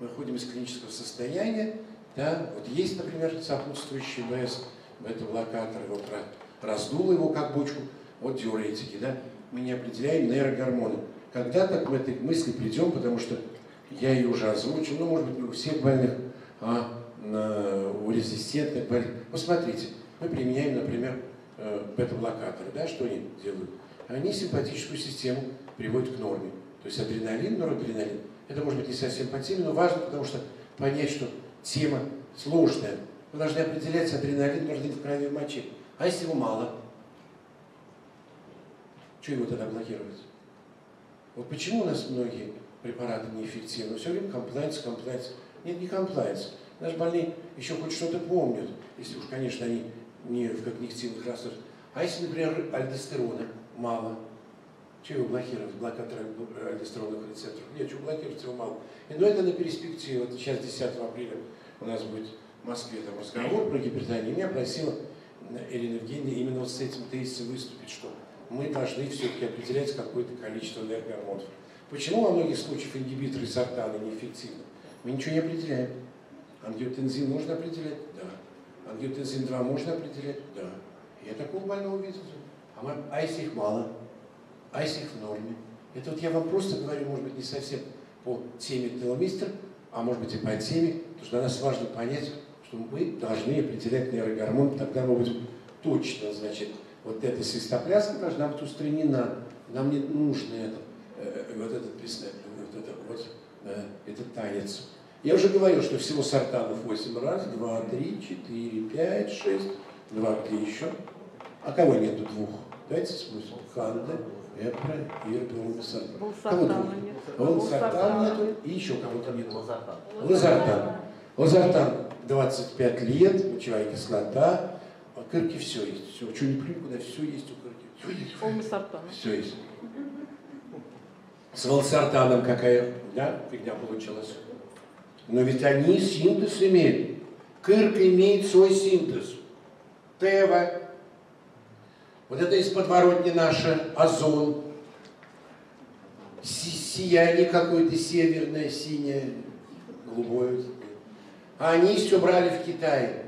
Мы ходим из клинического состояния, да, вот есть, например, сопутствующий БС, бета-блокатор, его раздуло его как бочку, вот диуретики, да, мы не определяем нейрогормоны. Когда-то к этой мысли придем, потому что я ее уже озвучил, ну, может быть, у всех больных, а у резистентных больных. Посмотрите, мы применяем, например, э, бета-блокаторы, да, что они делают? Они симпатическую систему приводят к норме. То есть адреналин, норадреналин. Это может быть не совсем по теме, но важно, потому что понять, что тема сложная. Вы должны определять адреналин, нужно в крови в моче. А если его мало? Что его тогда блокировать? Вот почему у нас многие препараты неэффективны? Все время комплайнс, комплайнс. Нет, не комплайнс. Наши больные еще хоть что-то помнят, если уж, конечно, они не в когнитивных расстройствах. А если, например, альдостерона мало, что его блокировать, блокатор альдостероновых рецепторов? Нет, что блокировать его мало. Но это на перспективу. Вот сейчас 10 апреля у нас будет в Москве там разговор про гипертонию. Меня просила Ирина Евгеньевна именно вот с этим тезисом выступить, что мы должны все-таки определять какое-то количество энергогормонов. Почему во многих случаях ингибиторы сортана неэффективны? Мы ничего не определяем. Ангиотензин можно определять? Да. Ангиотензин 2 можно определять? Да. Я такого больного видел. А, мы, а если их мало? А если их в норме? Это вот я вам просто говорю, может быть, не совсем по теме теломистр, а может быть и по теме, потому что для нас важно понять, что мы должны определять нейрогормон, тогда мы будем точно, значит, вот эта свистопляска должна быть устранена. Нам не нужно это, э, вот этот, вот, это, вот э, этот танец. Я уже говорил, что всего сортанов 8 раз. 2, 3, 4, 5, 6. 2, где еще? А кого нету двух? Давайте спросим. Ханда, Эпра, Ирпа, Сартан. Кого двух? Волсартан нету. И еще кого-то нету. Лазартан. Лазартан 25 лет, мочевая кислота. А кырки все есть. Все. Что не плюнь, куда все есть у кырки. Все есть. Все есть. С волсартаном какая да, фигня получилась? Но ведь они синтез имеют. Кырка имеет свой синтез. Тева. Вот это из подворотни наше, озон. Сияние какое-то северное, синее, голубое. А они все брали в Китае.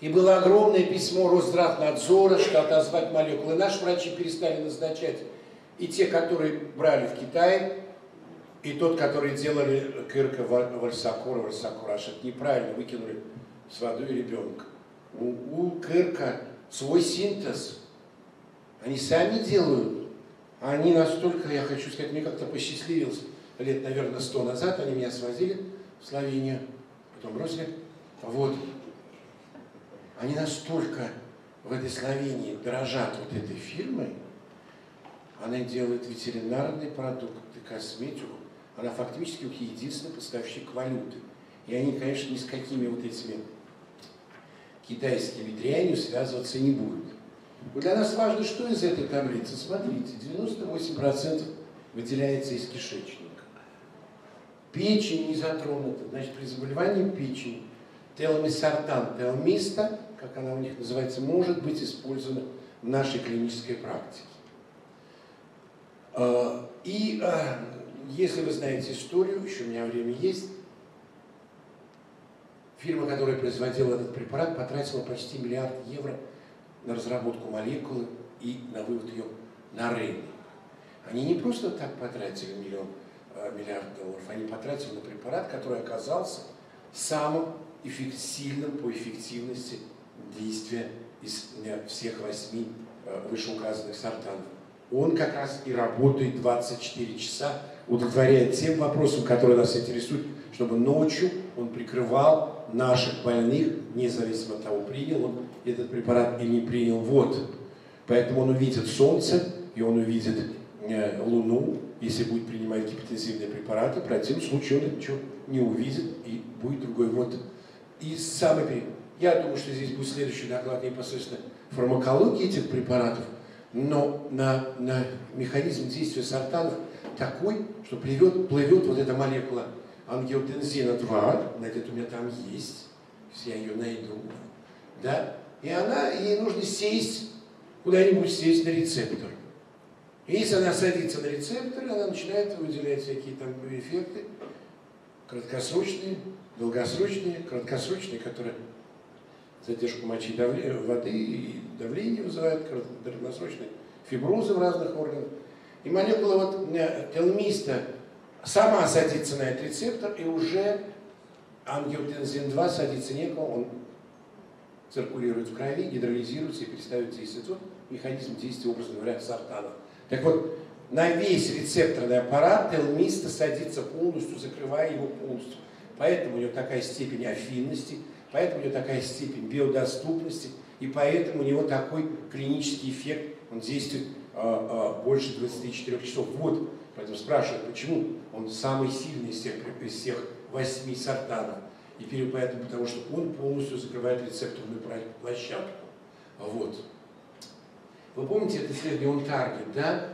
И было огромное письмо Росздравнадзора, что отозвать молекулы. Наши врачи перестали назначать. И те, которые брали в Китае, и тот, который делали Кырка Вальсакура, Вальсакура, аж это неправильно, выкинули с водой ребенка. У, у Кырка свой синтез. Они сами делают. А они настолько, я хочу сказать, мне как-то посчастливилось. Лет, наверное, сто назад они меня свозили в Словению, потом бросили. Вот. Они настолько в этой Словении дорожат вот этой фирмой, она делает ветеринарные продукты, косметику, она фактически их единственный поставщик валюты. И они, конечно, ни с какими вот этими китайскими дрянью связываться не будут. Вот для нас важно, что из этой таблицы. Смотрите, 98% выделяется из кишечника. Печень не затронута. Значит, при заболевании печени теломисартан телмиста, как она у них называется, может быть использована в нашей клинической практике. А, и а, если вы знаете историю, еще у меня время есть, фирма, которая производила этот препарат, потратила почти миллиард евро на разработку молекулы и на вывод ее на рынок. Они не просто так потратили миллион, э, миллиард долларов, они потратили на препарат, который оказался самым сильным по эффективности действия из э, всех восьми э, вышеуказанных сортанов. Он как раз и работает 24 часа удовлетворяет тем вопросам, которые нас интересуют, чтобы ночью он прикрывал наших больных, независимо от того, принял он этот препарат или не принял. Вот. Поэтому он увидит солнце, и он увидит э, Луну, если будет принимать гипотензивные препараты. В противном случае он ничего не увидит, и будет другой. Вот. И самый Я думаю, что здесь будет следующий доклад непосредственно фармакологии этих препаратов, но на, на механизм действия сортанов – такой, что плывет, плывет вот эта молекула ангиотензина 2, значит, у меня там есть, я ее найду, да, и она, ей нужно сесть, куда-нибудь сесть на рецептор. И если она садится на рецептор, она начинает выделять всякие там эффекты, краткосрочные, долгосрочные, краткосрочные, которые задержку мочи давления, воды и давление вызывают, долгосрочные фиброзы в разных органах. И молекула вот телмиста сама садится на этот рецептор и уже ангиотензин-2 садится некого, он циркулирует в крови, гидролизируется и перестает действовать. Вот механизм действия, образно говоря, сартана. Так вот, на весь рецепторный аппарат телмиста садится полностью, закрывая его полностью. Поэтому у него такая степень афинности, поэтому у него такая степень биодоступности, и поэтому у него такой клинический эффект, он действует а, а, больше 24 часов. Вот, поэтому спрашивают, почему он самый сильный из всех, из всех восьми сартанов. И поэтому, потому что он полностью закрывает рецепторную площадку. Вот. Вы помните это исследование ONTARGET, да?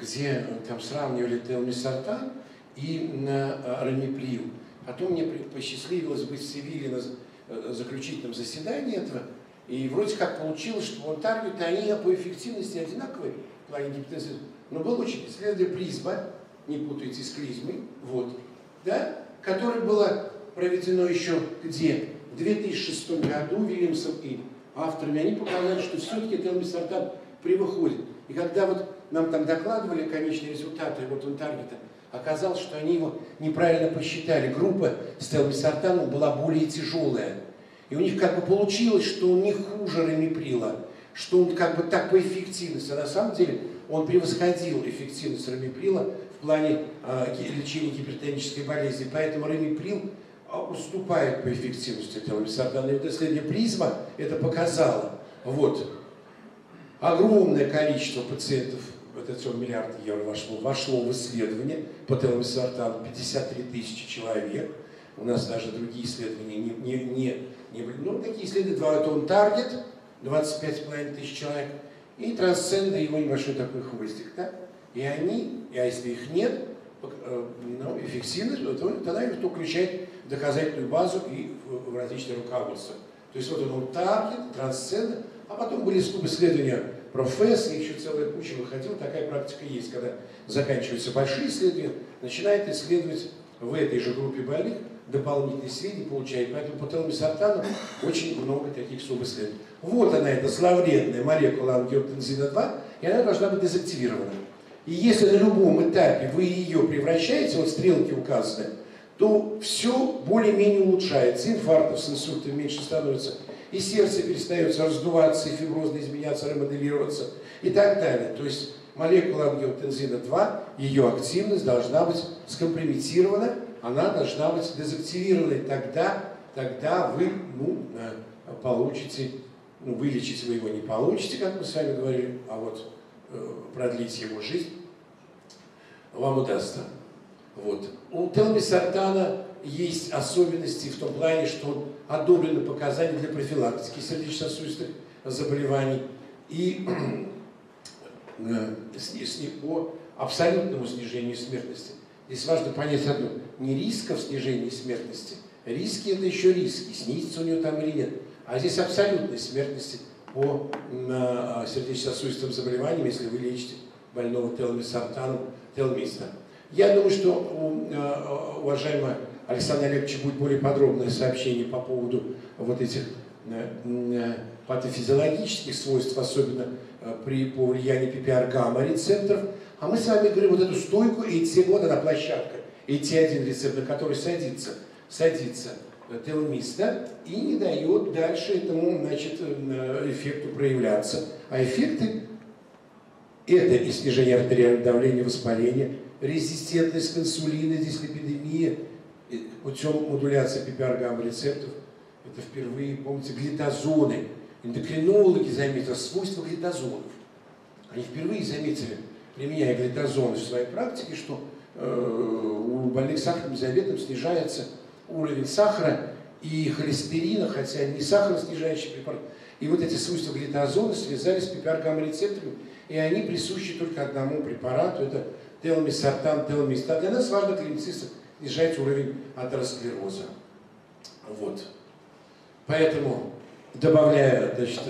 Где там сравнивали телмисартан и рамиприл. Потом мне посчастливилось быть в Севилье на э, заключительном заседании этого, и вроде как получилось, что ONTARGET, они по эффективности одинаковые в плане гипотезы. Но был очень исследование призма, не путайте с клизмой, вот, да, которое было проведено еще где? В 2006 году Вильямсом и авторами, они показали, что все-таки телмисартан превыходит. И когда вот нам там докладывали конечные результаты вот он таргета, Оказалось, что они его неправильно посчитали. Группа с телмисартаном была более тяжелая. И у них как бы получилось, что он не хуже ремиприла, что он как бы так по эффективности. А на самом деле он превосходил эффективность рамиприла в плане э, лечения гипертонической болезни. Поэтому рамиприл а, уступает по эффективности телмисартану. И вот исследование PRISMA это показало. Вот. Огромное количество пациентов это все миллиард евро вошло, вошло в исследование по телмисартану 53 тысячи человек. У нас даже другие исследования не, не, не, не были. Ну, такие исследования, два это ONTARGET, 25,5 тысяч человек, и трансценда его небольшой такой хвостик. Да? И они, а если их нет, э, ну, эффективность, то, тогда их только включает в доказательную базу и в, различные руководства. То есть вот он, он таргет, трансценда, а потом были исследования професс, еще целая куча выходила, такая практика есть, когда заканчиваются большие исследования, начинает исследовать в этой же группе больных дополнительные сведения получает. Поэтому по теломисартану очень много таких субисследований. Вот она, эта зловредная молекула ангиотензина-2, и она должна быть дезактивирована. И если на любом этапе вы ее превращаете, вот стрелки указаны, то все более-менее улучшается. Инфарктов с инсультом меньше становится и сердце перестает раздуваться, и фиброзно изменяться, ремоделироваться и так далее. То есть молекула ангиотензина-2, ее активность должна быть скомпрометирована, она должна быть дезактивирована, тогда, тогда вы ну, э, получите, ну, вылечить вы его не получите, как мы с вами говорили, а вот э, продлить его жизнь вам удастся. Вот. У телмисартана есть особенности в том плане, что одобрены показания для профилактики сердечно-сосудистых заболеваний и э, по абсолютному снижению смертности. Здесь важно понять одно. Не риска в снижении смертности. Риски это еще риски. Снизится у него там или нет. А здесь абсолютной смертности по э, сердечно-сосудистым заболеваниям, если вы лечите больного теломисартаном, теломиста. Я думаю, что у э, уважаемого Александра Олеговича будет более подробное сообщение по поводу вот этих э, патофизиологических свойств, особенно при по влиянию PPR-гамма рецепторов. А мы с вами говорим вот эту стойку AT, вот она площадка, AT1 рецептор, на который садится, садится теломис, да, и не дает дальше этому, значит, эффекту проявляться. А эффекты это и снижение артериального давления, воспаления, резистентность к инсулину, дислепидемия, путем модуляции PPR-гамма рецепторов. Это впервые, помните, глитозоны. Эндокринологи заметили свойства глитозонов. Они впервые заметили, применяя глитозоны в своей практике, что э, у больных сахарным диабетом снижается уровень сахара и холестерина, хотя не сахароснижающий препарат. И вот эти свойства глитозона связались с PPR-гамма рецепторами, и они присущи только одному препарату, это телмисартан, телмистат. Для нас важно клиницистам снижать уровень атеросклероза. Вот. Поэтому, добавляя значит,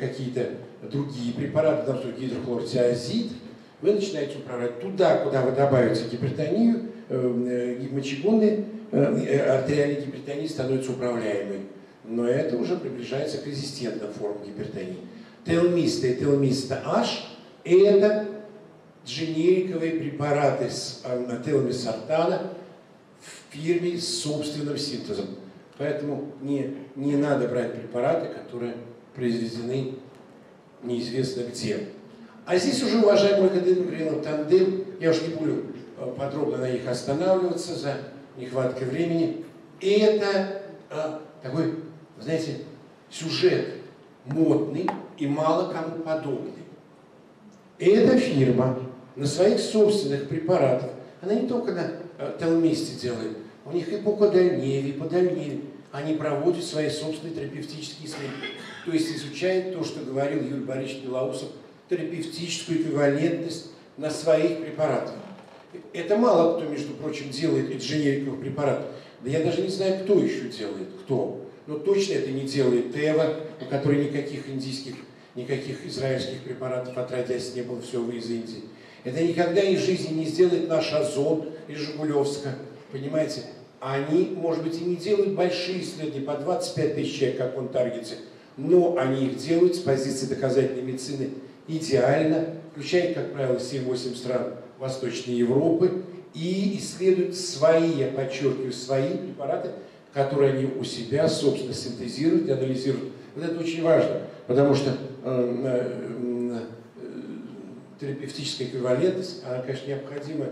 какие-то другие препараты, например, гидрохлортиазид, вы начинаете управлять туда, куда вы добавите гипертонию, э, мочегонные э, артериальные гипертонии становятся управляемой. Но это уже приближается к резистентным формам гипертонии. Телмиста и телмиста H – это дженериковые препараты с теломисартана, в фирме с собственным синтезом. Поэтому не, не надо брать препараты, которые произведены неизвестно где. А здесь уже, уважаемый академик Гринов Тандем, я уж не буду э, подробно на них останавливаться за нехваткой времени, и это а, такой, знаете, сюжет модный и мало кому подобный. И эта фирма на своих собственных препаратах, она не только на э, Телмисте делает, у них и по Кодальневе, и по Дальневе, они проводят свои собственные терапевтические исследования. То есть изучают то, что говорил Юрий Борисович Белоусов, терапевтическую эквивалентность на своих препаратах. Это мало кто, между прочим, делает из дженериковых препаратов. Да я даже не знаю, кто еще делает, кто. Но точно это не делает Тева, у которой никаких индийских, никаких израильских препаратов отродясь не было, все вы из Индии. Это никогда из жизни не сделает наш Озон из Жигулевска. Понимаете? Они, может быть, и не делают большие исследования по 25 тысяч человек, как он таргете, но они их делают с позиции доказательной медицины идеально, включая, как правило, 7-8 стран Восточной Европы, и исследуют свои, я подчеркиваю, свои препараты, которые они у себя, собственно, синтезируют и анализируют. Вот это очень важно, потому что э, э, терапевтическая эквивалентность, она, конечно, необходима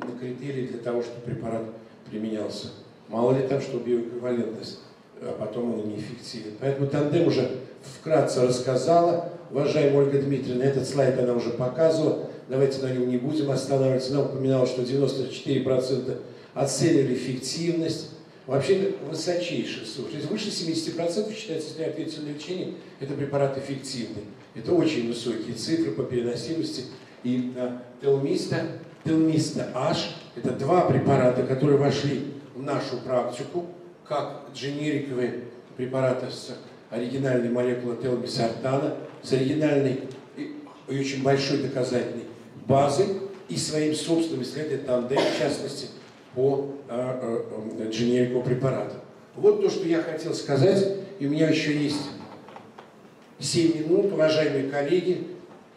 на критерии для того, чтобы препарат применялся. Мало ли там, что биоэквивалентность, а потом он неэффективен. Поэтому тандем уже вкратце рассказала. Уважаемая Ольга Дмитриевна, этот слайд она уже показывала. Давайте на нем не будем останавливаться. Она упоминала, что 94% оценивали эффективность. Вообще высочайший срок. То есть выше 70% считается, если ответить на лечение, это препарат эффективный. Это очень высокие цифры по переносимости. И а, телмиста, телмиста H – это два препарата, которые вошли в нашу практику, как дженериковые препараты с оригинальной молекулой телмисартана, с оригинальной и очень большой доказательной базой и своим собственным исследованием тандем, в частности, по э, э, дженерику препарата. Вот то, что я хотел сказать. И у меня еще есть 7 минут, уважаемые коллеги.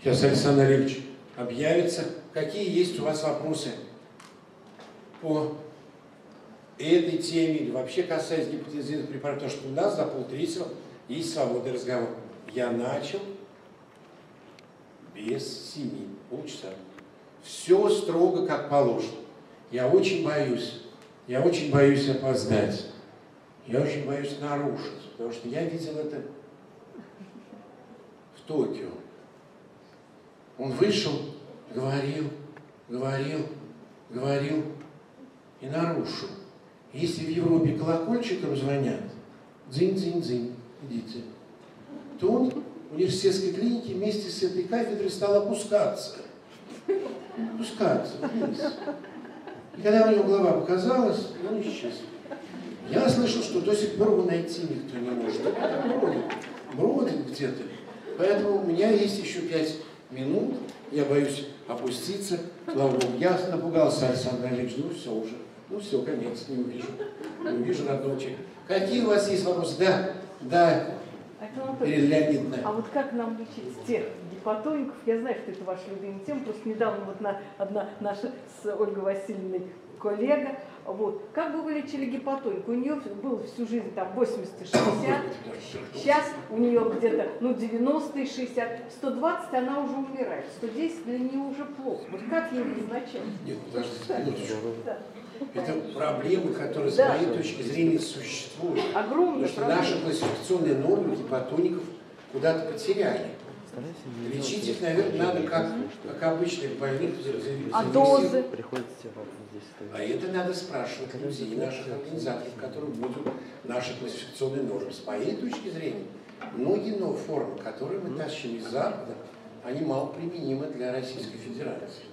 Сейчас Александр Олегович объявится. Какие есть у вас вопросы по этой теме или вообще касаясь гипотезированных препаратов? Потому что у нас за полтретьего есть свободный разговор. Я начал без семи, полчаса. Все строго как положено. Я очень боюсь, я очень боюсь опоздать. Я очень боюсь нарушить, потому что я видел это в Токио. Он вышел, говорил, говорил, говорил и нарушил. Если в Европе колокольчиком звонят, дзинь-дзинь-дзинь, идите, в университетской клинике вместе с этой кафедрой стал опускаться. Опускаться вниз. И когда у него голова показалась, он исчез. Я слышал, что до сих пор его найти никто не может. Бродит, бродит где-то. Поэтому у меня есть еще пять минут. Я боюсь опуститься. Слава Богу, я напугался, Александр Олегович. Ну все уже. Ну все, конец, не увижу. Не увижу родного человека. Какие у вас есть вопросы? Да, да. Леонидовна. А вот как нам лечить тех гипотоников? Я знаю, что это ваша любимая тема. Просто недавно вот на, одна наша с Ольгой Васильевной коллега. Вот. Как бы вы лечили гипотонику? У нее было всю жизнь там 80-60, сейчас у нее где-то ну, 90-60, 120 она уже умирает, 110 для нее уже плохо. Вот как ей изначально? Нет, подождите, да. Это проблемы, которые, с да. моей точки зрения, существуют. Огромные Потому что проблемы. наши классификационные нормы гипотоников куда-то потеряли. Лечить их, наверное, надо как, как обычных больных. А дозы? А это надо спрашивать людей, наших организаторов, которые будут наши классификационные нормы. С моей точки зрения, многие новые формы, которые мы тащим из Запада, они мало применимы для Российской Федерации.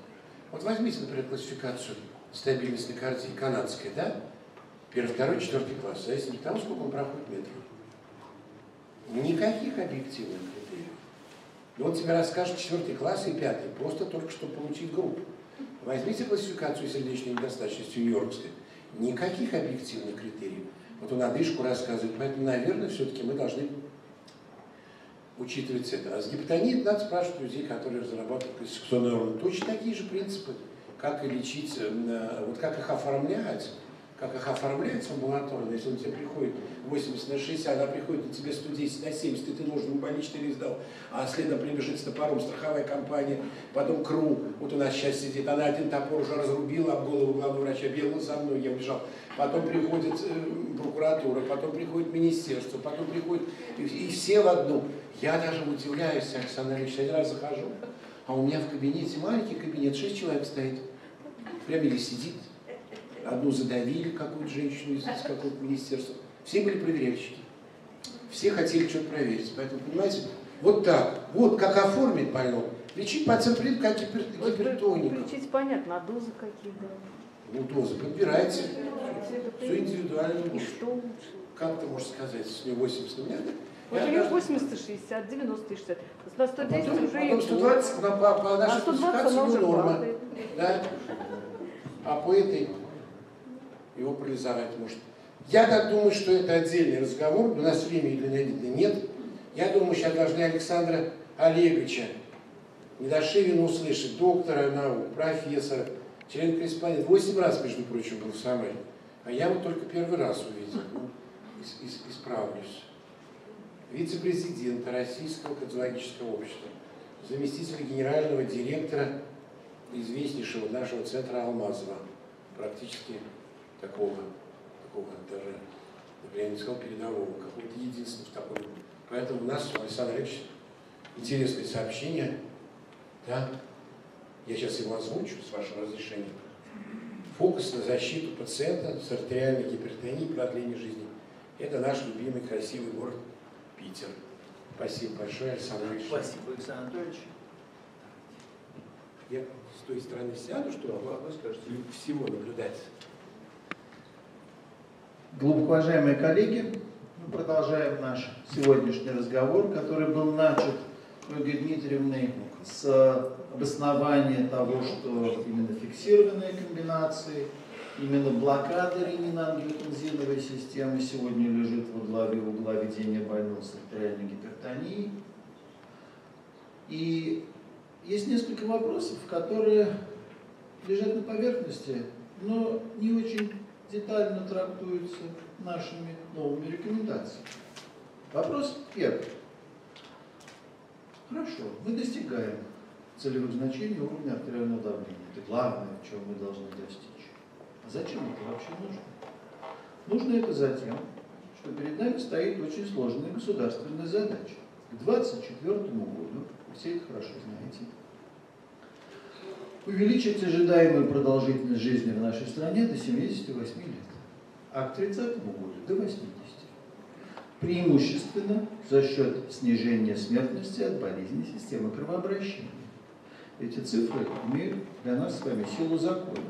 Вот возьмите, например, классификацию стабильности кардии канадской, да? Первый, второй, четвертый класс, зависит от того, сколько он проходит метров. Никаких объективных критериев. И он тебе расскажет четвертый класс и пятый, просто только чтобы получить группу. Возьмите классификацию сердечной недостаточности Нью-Йоркской. Никаких объективных критериев. Вот он одышку рассказывает, поэтому, наверное, все-таки мы должны учитывать это. А с гипотонией надо спрашивать людей, которые разрабатывают классификационные органы. Точно такие же принципы как и лечить, э, вот как их оформлять, как их оформляется амбулаторно, если он тебе приходит 80 на 60, а приходит на тебе 110 на 70, и ты нужен больничный лист дал, а следом прибежит с топором страховая компания, потом КРУ, вот у нас сейчас сидит, она один топор уже разрубила об голову главного врача, бегал за мной, я убежал, потом приходит э, прокуратура, потом приходит министерство, потом приходит, и, и все в одну. Я даже удивляюсь, Александр Ильич, один раз захожу, а у меня в кабинете маленький кабинет, шесть человек стоит, прямо или сидит, Одну задавили, какую-то женщину из, какого-то министерства. Все были проверяльщики. Все хотели что-то проверить. Поэтому, понимаете, вот так. Вот как оформить больного. Лечить пациент придет как гипер, вот гипертоника. Лечить понятно, а дозы какие, да? Ну, дозы подбирайте. Все индивидуально. И что лучше? Как ты можешь сказать, если у него 80 у меня? Вот у него 80 60, 90 60. На 110 потом, уже потом 120, по, по, по нашей классификации норма. Да? А по этой его парализовать может. Я так думаю, что это отдельный разговор, у нас времени для него нет. Я думаю, сейчас должны Александра Олеговича Недошивина услышать, доктора наук, профессора, член-корреспондент. Восемь раз, между прочим, был в Самаре. А я вот только первый раз увидел. Ну, исправлюсь. Вице-президента Российского кардиологического общества, заместителя генерального директора известнейшего нашего центра Алмазова, практически такого, такого даже, например, я не сказал передового, какого-то единственного в такой. Поэтому у нас, Александр Ильич, интересное сообщение, да, я сейчас его озвучу, с вашего разрешения. Фокус на защиту пациента с артериальной гипертонией и продление жизни. Это наш любимый красивый город Питер. Спасибо большое, Александр Ильич. Спасибо, Александр Анатольевич. Я той стороны сяду, чтобы скажете, всего наблюдать. Глубоко уважаемые коллеги, мы продолжаем наш сегодняшний разговор, который был начат Ольгой Дмитриевной с обоснования того, что именно фиксированные комбинации, именно блокада ренин-ангиотензиновой системы сегодня лежит во главе угла ведения больного с артериальной гипертонией. И есть несколько вопросов, которые лежат на поверхности, но не очень детально трактуются нашими новыми рекомендациями. Вопрос первый. Хорошо, мы достигаем целевых значений уровня артериального давления. Это главное, чего мы должны достичь. А зачем это вообще нужно? Нужно это затем, что перед нами стоит очень сложная государственная задача. К 2024 году, все это хорошо знаете, увеличить ожидаемую продолжительность жизни в нашей стране до 78 лет, а к 30 году до 80. Преимущественно за счет снижения смертности от болезней системы кровообращения. Эти цифры имеют для нас с вами силу закона.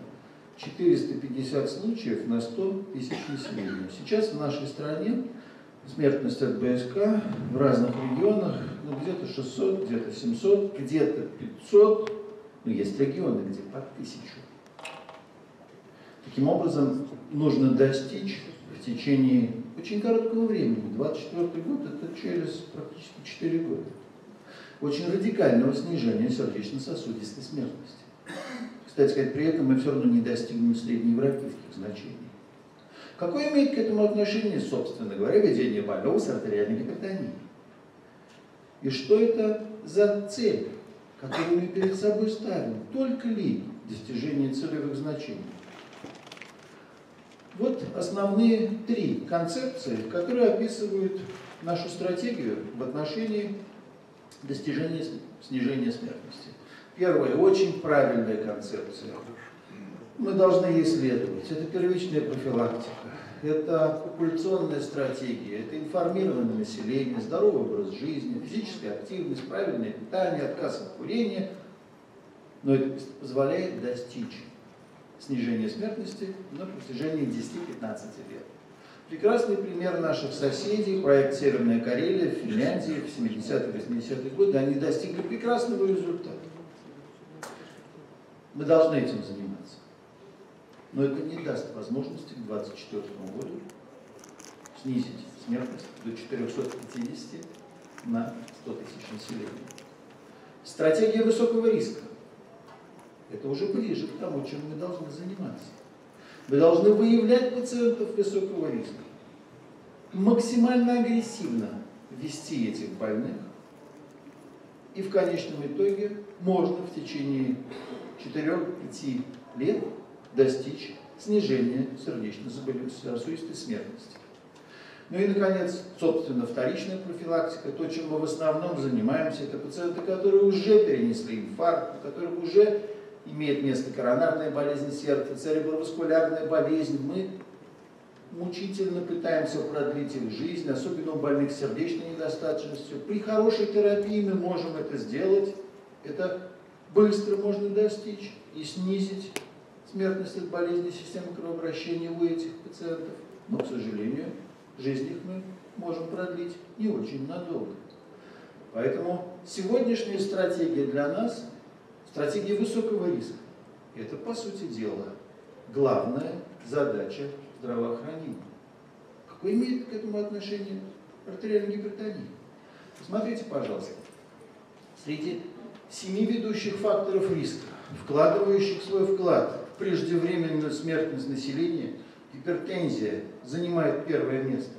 450 случаев на 100 тысяч населения. Сейчас в нашей стране смертность от БСК в разных регионах ну, где-то 600, где-то 700, где-то 500, но ну, есть регионы, где по тысячу. Таким образом, нужно достичь в течение очень короткого времени, 24 год, это через практически 4 года, очень радикального снижения сердечно-сосудистой смертности. Кстати сказать, при этом мы все равно не достигнем среднеевропейских значений. Какое имеет к этому отношение, собственно говоря, ведение больного с артериальной гипертонией? И что это за цель? Которые мы перед собой ставим, только ли достижение целевых значений. Вот основные три концепции, которые описывают нашу стратегию в отношении достижения снижения смертности. Первая, очень правильная концепция. Мы должны ей следовать. Это первичная профилактика это популяционная стратегия, это информированное население, здоровый образ жизни, физическая активность, правильное питание, отказ от курения. Но это позволяет достичь снижения смертности на протяжении 10-15 лет. Прекрасный пример наших соседей, проект «Северная Карелия» в Финляндии в 70-80-е годы, они достигли прекрасного результата. Мы должны этим заниматься. Но это не даст возможности к 2024 году снизить смертность до 450 на 100 тысяч населения. Стратегия высокого риска. Это уже ближе к тому, чем мы должны заниматься. Мы должны выявлять пациентов высокого риска, максимально агрессивно вести этих больных, и в конечном итоге можно в течение 4-5 лет достичь снижения сердечно-сосудистой смертности. Ну и, наконец, собственно, вторичная профилактика. То, чем мы в основном занимаемся, это пациенты, которые уже перенесли инфаркт, у которых уже имеет место коронарная болезнь сердца, цереброваскулярная болезнь. Мы мучительно пытаемся продлить их жизнь, особенно у больных сердечной недостаточностью. При хорошей терапии мы можем это сделать. Это быстро можно достичь и снизить смертность от болезней системы кровообращения у этих пациентов. Но, к сожалению, жизнь их мы можем продлить не очень надолго. Поэтому сегодняшняя стратегия для нас – стратегия высокого риска. Это, по сути дела, главная задача здравоохранения. Какое имеет к этому отношение артериальная гипертония? Посмотрите, пожалуйста, среди семи ведущих факторов риска, вкладывающих свой вклад преждевременную смертность населения – гипертензия занимает первое место.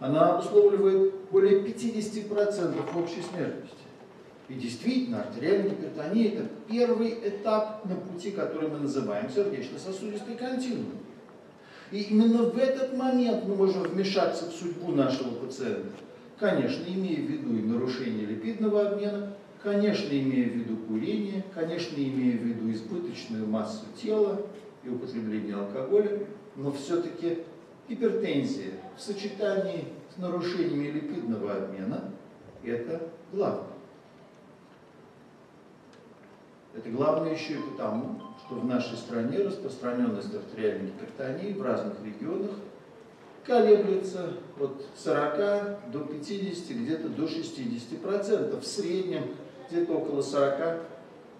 Она обусловливает более 50% общей смертности. И действительно, артериальная гипертония – это первый этап на пути, который мы называем сердечно-сосудистый континуум. И именно в этот момент мы можем вмешаться в судьбу нашего пациента. Конечно, имея в виду и нарушение липидного обмена, конечно, имея в виду курение, конечно, имея в виду избыточную массу тела и употребление алкоголя, но все-таки гипертензия в сочетании с нарушениями липидного обмена – это главное. Это главное еще и потому, что в нашей стране распространенность артериальной гипертонии в разных регионах колеблется от 40 до 50, где-то до 60 процентов. В среднем где-то около 40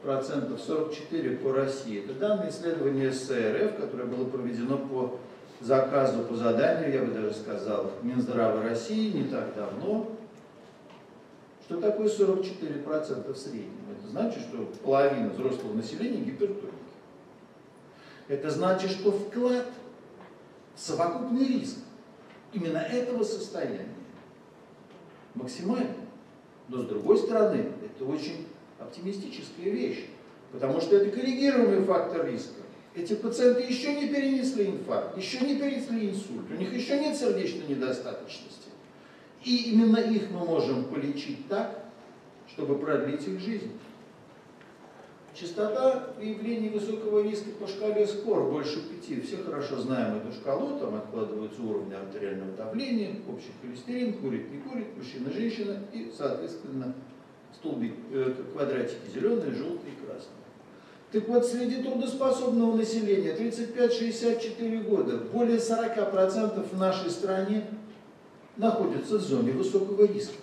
процентов, 44 по России. Это данные исследования СРФ, которое было проведено по заказу, по заданию, я бы даже сказал, Минздрава России не так давно. Что такое 44 процента в среднем? Это значит, что половина взрослого населения гипертоники. Это значит, что вклад совокупный риск именно этого состояния максимальный. Но с другой стороны, это очень оптимистическая вещь, потому что это коррегируемый фактор риска. Эти пациенты еще не перенесли инфаркт, еще не перенесли инсульт, у них еще нет сердечной недостаточности. И именно их мы можем полечить так, чтобы продлить их жизнь. Частота выявления высокого риска по шкале СКОР больше пяти. Все хорошо знаем эту шкалу, там откладываются уровни артериального давления, общий холестерин, курит, не курит, мужчина, женщина и, соответственно, столбик, э, квадратики зеленые, желтые и красные. Так вот, среди трудоспособного населения 35-64 года более 40% в нашей стране находятся в зоне высокого риска.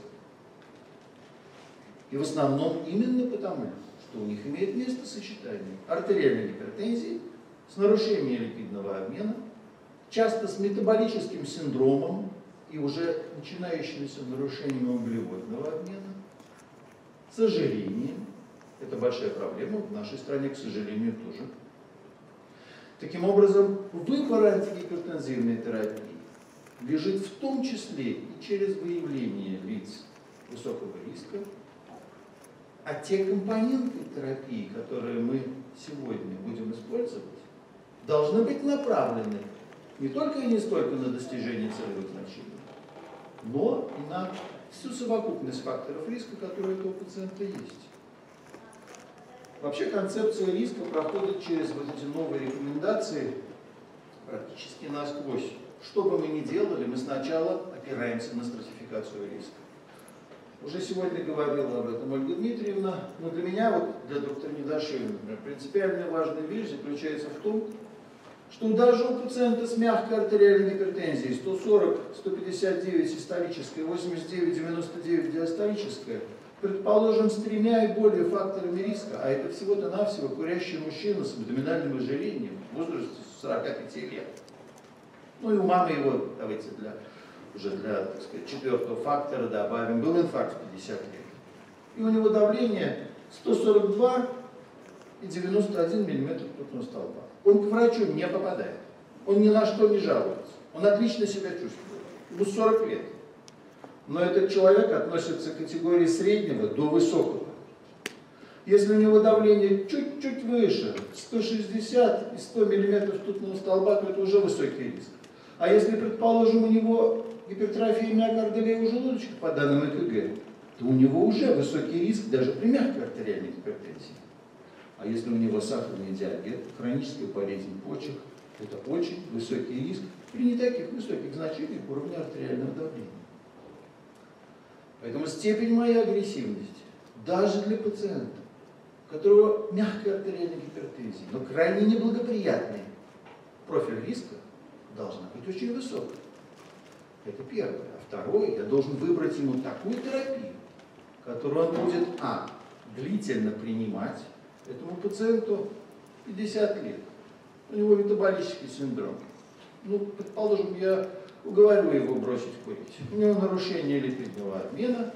И в основном именно потому, что у них имеет место сочетание артериальной гипертензии с нарушением липидного обмена, часто с метаболическим синдромом и уже начинающимися нарушениями углеводного обмена, с ожирением. Это большая проблема в нашей стране, к сожалению, тоже. Таким образом, выбор антигипертензивной терапии лежит в том числе и через выявление лиц высокого риска, а те компоненты терапии, которые мы сегодня будем использовать, должны быть направлены не только и не столько на достижение целевых значений, но и на всю совокупность факторов риска, которые у этого пациента есть. Вообще концепция риска проходит через вот эти новые рекомендации практически насквозь. Что бы мы ни делали, мы сначала опираемся на стратификацию риска. Уже сегодня говорила об этом Ольга Дмитриевна, но для меня, вот для доктора Недашева, например, принципиально важная вещь заключается в том, что даже у пациента с мягкой артериальной гипертензией 140, 159 систолическая, 89, 99 диастолическая, предположим, с тремя и более факторами риска, а это всего-то навсего курящий мужчина с абдоминальным ожирением в возрасте 45 лет. Ну и у мамы его, давайте для, уже для, так сказать, четвертого фактора добавим, был инфаркт в 50 лет. И у него давление 142 и 91 мм ртутного столба. Он к врачу не попадает. Он ни на что не жалуется. Он отлично себя чувствует. Ему 40 лет. Но этот человек относится к категории среднего до высокого. Если у него давление чуть-чуть выше, 160 и 100 мм ртутного столба, то это уже высокий риск. А если, предположим, у него гипертрофия миокарда левого желудочка по данным ЭКГ, то у него уже высокий риск даже при мягкой артериальной гипертензии. А если у него сахарный диабет, хроническая болезнь почек, это очень высокий риск при не таких высоких значениях уровня артериального давления. Поэтому степень моей агрессивности даже для пациента, у которого мягкая артериальная гипертензия, но крайне неблагоприятный профиль риска, должна быть очень высокая. Это первое. А второе, я должен выбрать ему такую терапию, которую он будет, а, длительно принимать, этому пациенту 50 лет, у него метаболический синдром. Ну, предположим, я уговорю его бросить курить. У него нарушение липидного обмена,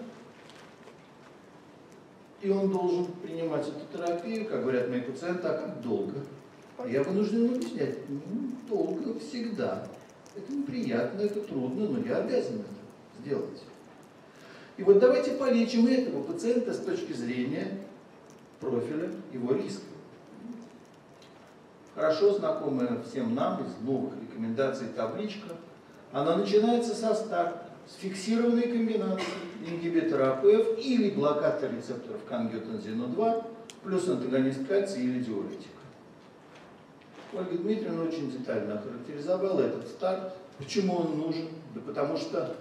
и он должен принимать эту терапию, как говорят мои пациенты, а как долго? Я вынужден ему объяснять, ну, долго всегда. Это неприятно, это трудно, но я обязан это сделать. И вот давайте полечим этого пациента с точки зрения профиля его риска. Хорошо знакомая всем нам из новых рекомендаций табличка, она начинается со старта, с фиксированной комбинацией ингибитора АПФ или блокатора рецепторов ангиотензина-2 плюс антагонист кальция или диуретик. Ольга Дмитриевна очень детально охарактеризовала этот старт. Почему он нужен? Да потому что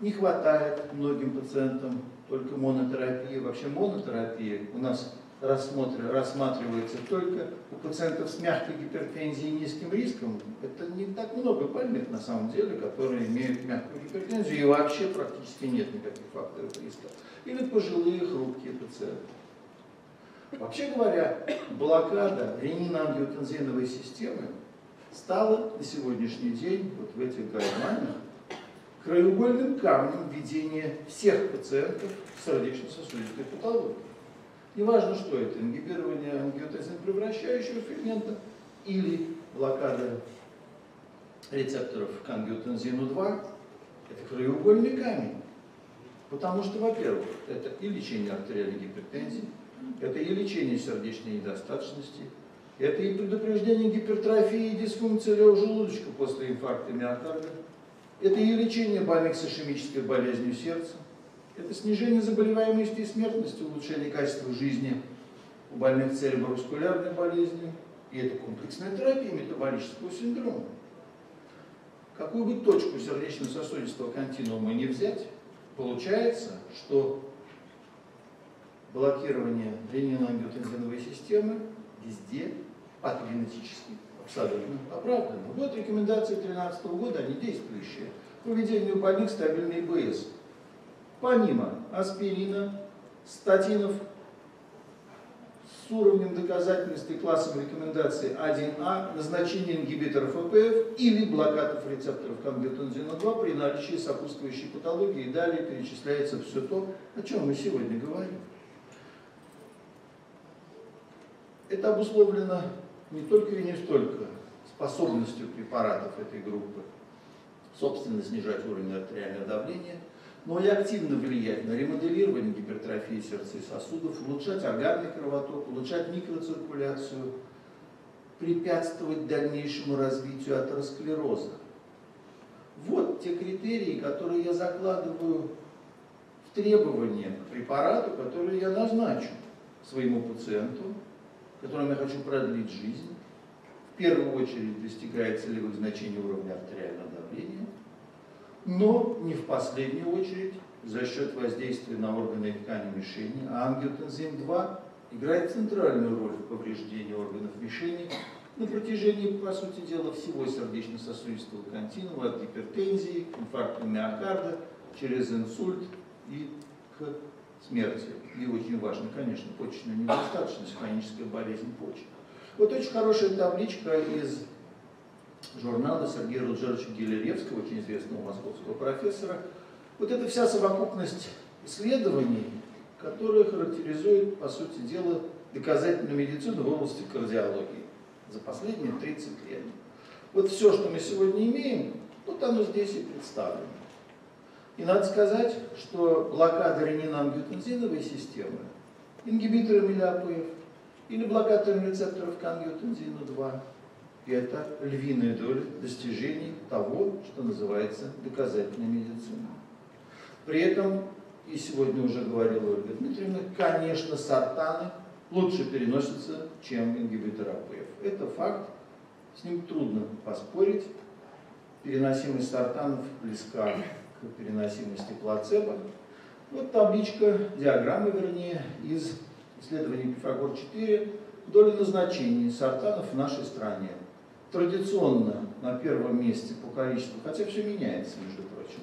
не хватает многим пациентам только монотерапии. Вообще монотерапия у нас рассматривается только у пациентов с мягкой гипертензией и низким риском. Это не так много больных на самом деле, которые имеют мягкую гипертензию и вообще практически нет никаких факторов риска. Или пожилые хрупкие пациенты. Вообще говоря, блокада ренин-ангиотензиновой системы стала на сегодняшний день, вот в этих гайдлайнах, краеугольным камнем ведения всех пациентов сердечно-сосудистой патологией. Неважно, что это, ингибирование ангиотензин превращающего фермента или блокада рецепторов к ангиотензину-2, это краеугольный камень. Потому что, во-первых, это и лечение артериальной гипертензии, это и лечение сердечной недостаточности, это и предупреждение гипертрофии и дисфункции левого желудочка после инфаркта миокарда, это и лечение больных с ишемической болезнью сердца, это снижение заболеваемости и смертности, улучшение качества жизни у больных цереброваскулярной болезнью, и это комплексная терапия метаболического синдрома. Какую бы точку сердечно-сосудистого континуума не взять, получается, что блокирование ренин-ангиотензиновой системы везде патогенетически абсолютно оправдано. Вот рекомендации 2013 года, они действующие. По ведению больных стабильный БС. Помимо аспирина, статинов с уровнем доказательности классом рекомендации 1А назначение ингибиторов АПФ или блокаторов рецепторов ангиотензина-2 при наличии сопутствующей патологии. И далее перечисляется все то, о чем мы сегодня говорим. Это обусловлено не только и не столько способностью препаратов этой группы собственно снижать уровень артериального давления, но и активно влиять на ремоделирование гипертрофии сердца и сосудов, улучшать органный кровоток, улучшать микроциркуляцию, препятствовать дальнейшему развитию атеросклероза. Вот те критерии, которые я закладываю в требования к препарату, который я назначу своему пациенту которым я хочу продлить жизнь, в первую очередь достигает целевых значений уровня артериального давления, но не в последнюю очередь за счет воздействия на органы и ткани мишени, а ангиотензин-2 играет центральную роль в повреждении органов мишени на протяжении, по сути дела, всего сердечно-сосудистого континуума, от гипертензии, инфаркта миокарда, через инсульт и к смерти. И очень важно, конечно, почечная недостаточность, хроническая болезнь почек. Вот очень хорошая табличка из журнала Сергея Руджеровича Гелеревского, очень известного московского профессора. Вот это вся совокупность исследований, которые характеризуют, по сути дела, доказательную медицину в области кардиологии за последние 30 лет. Вот все, что мы сегодня имеем, вот оно здесь и представлено. И надо сказать, что блокада ренин-ангиотензиновой системы, ингибиторами ЛЯПов или блокаторами рецепторов к ангиотензину-2, это львиная доля достижений того, что называется доказательной медициной. При этом, и сегодня уже говорила Ольга Дмитриевна, конечно, сортаны лучше переносятся, чем ингибитор АПФ. Это факт, с ним трудно поспорить. Переносимость сортанов близка переносимости плацебо. Вот табличка, диаграмма вернее, из исследований Пифагор-4 доли назначений сортанов в нашей стране. Традиционно на первом месте по количеству, хотя все меняется, между прочим.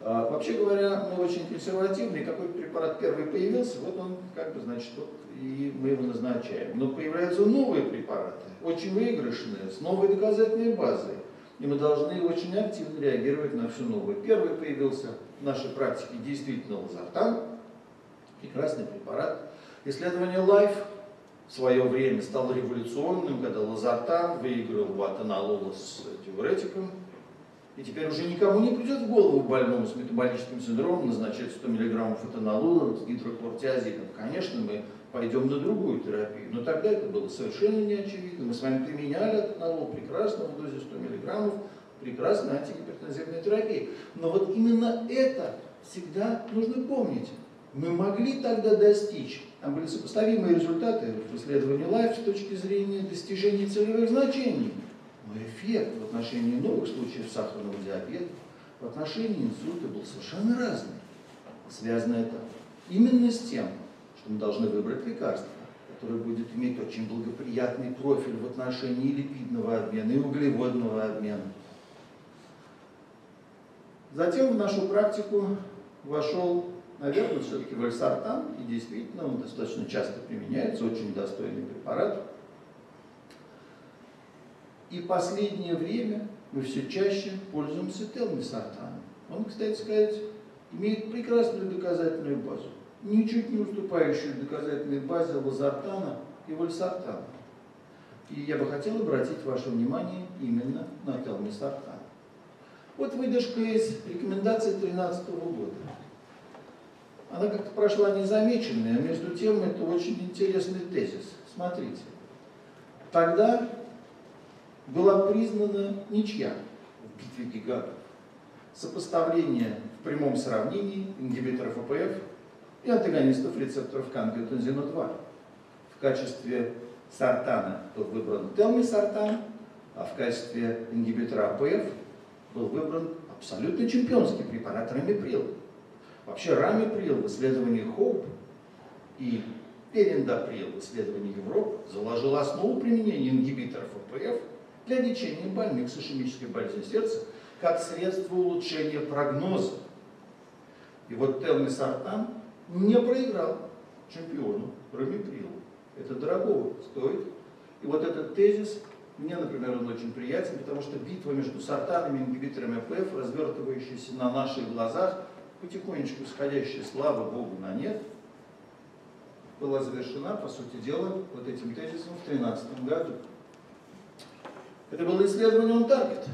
А, вообще говоря, мы очень консервативны, какой препарат первый появился, вот он, как бы, значит, вот и мы его назначаем. Но появляются новые препараты, очень выигрышные, с новой доказательной базой. И мы должны очень активно реагировать на все новое. Первый появился в нашей практике действительно лазартан, прекрасный препарат. Исследование LIFE в свое время стало революционным, когда лазартан выиграл у атонолола с диуретиком. И теперь уже никому не придет в голову больному с метаболическим синдромом назначать 100 мг этанолола с гидрохлортиазидом. Конечно, мы пойдем на другую терапию. Но тогда это было совершенно неочевидно. Мы с вами применяли этанолол прекрасно в дозе 100 мг, прекрасная антигипертензивная терапия. Но вот именно это всегда нужно помнить. Мы могли тогда достичь, там были сопоставимые результаты в исследовании LIFE с точки зрения достижения целевых значений. Но эффект в отношении новых случаев сахарного диабета, в отношении инсульта был совершенно разный. Связано это именно с тем, что мы должны выбрать лекарство, которое будет иметь очень благоприятный профиль в отношении липидного обмена и углеводного обмена. Затем в нашу практику вошел, наверное, все-таки вальсартан, и действительно он достаточно часто применяется, очень достойный препарат. И последнее время мы все чаще пользуемся телмисартаном. Он, кстати сказать, имеет прекрасную доказательную базу ничуть не уступающую доказательной базе лазартана и вальсартана. И я бы хотел обратить ваше внимание именно на телмисартан. Вот выдержка из рекомендаций 2013 года. Она как-то прошла незамеченная, между тем это очень интересный тезис. Смотрите. Тогда была признана ничья в битве гигантов. Сопоставление в прямом сравнении ингибиторов АПФ и антагонистов рецепторов к ангиотензину 2. В качестве сортана был выбран телмисартан, а в качестве ингибитора АПФ был выбран абсолютно чемпионский препарат рамиприл. Вообще рамиприл в исследовании ХОП и перендаприл в исследовании Европы заложил основу применения ингибиторов АПФ для лечения больных с ишемической болезнью сердца как средство улучшения прогноза. И вот телмисартан не проиграл чемпиону Рамиприлу. Это дорого стоит. И вот этот тезис, мне, например, он очень приятен, потому что битва между сортанами и ингибиторами АПФ, развертывающаяся на наших глазах, потихонечку сходящая, слава Богу, на нет, была завершена, по сути дела, вот этим тезисом в 2013 году. Это было исследование on target.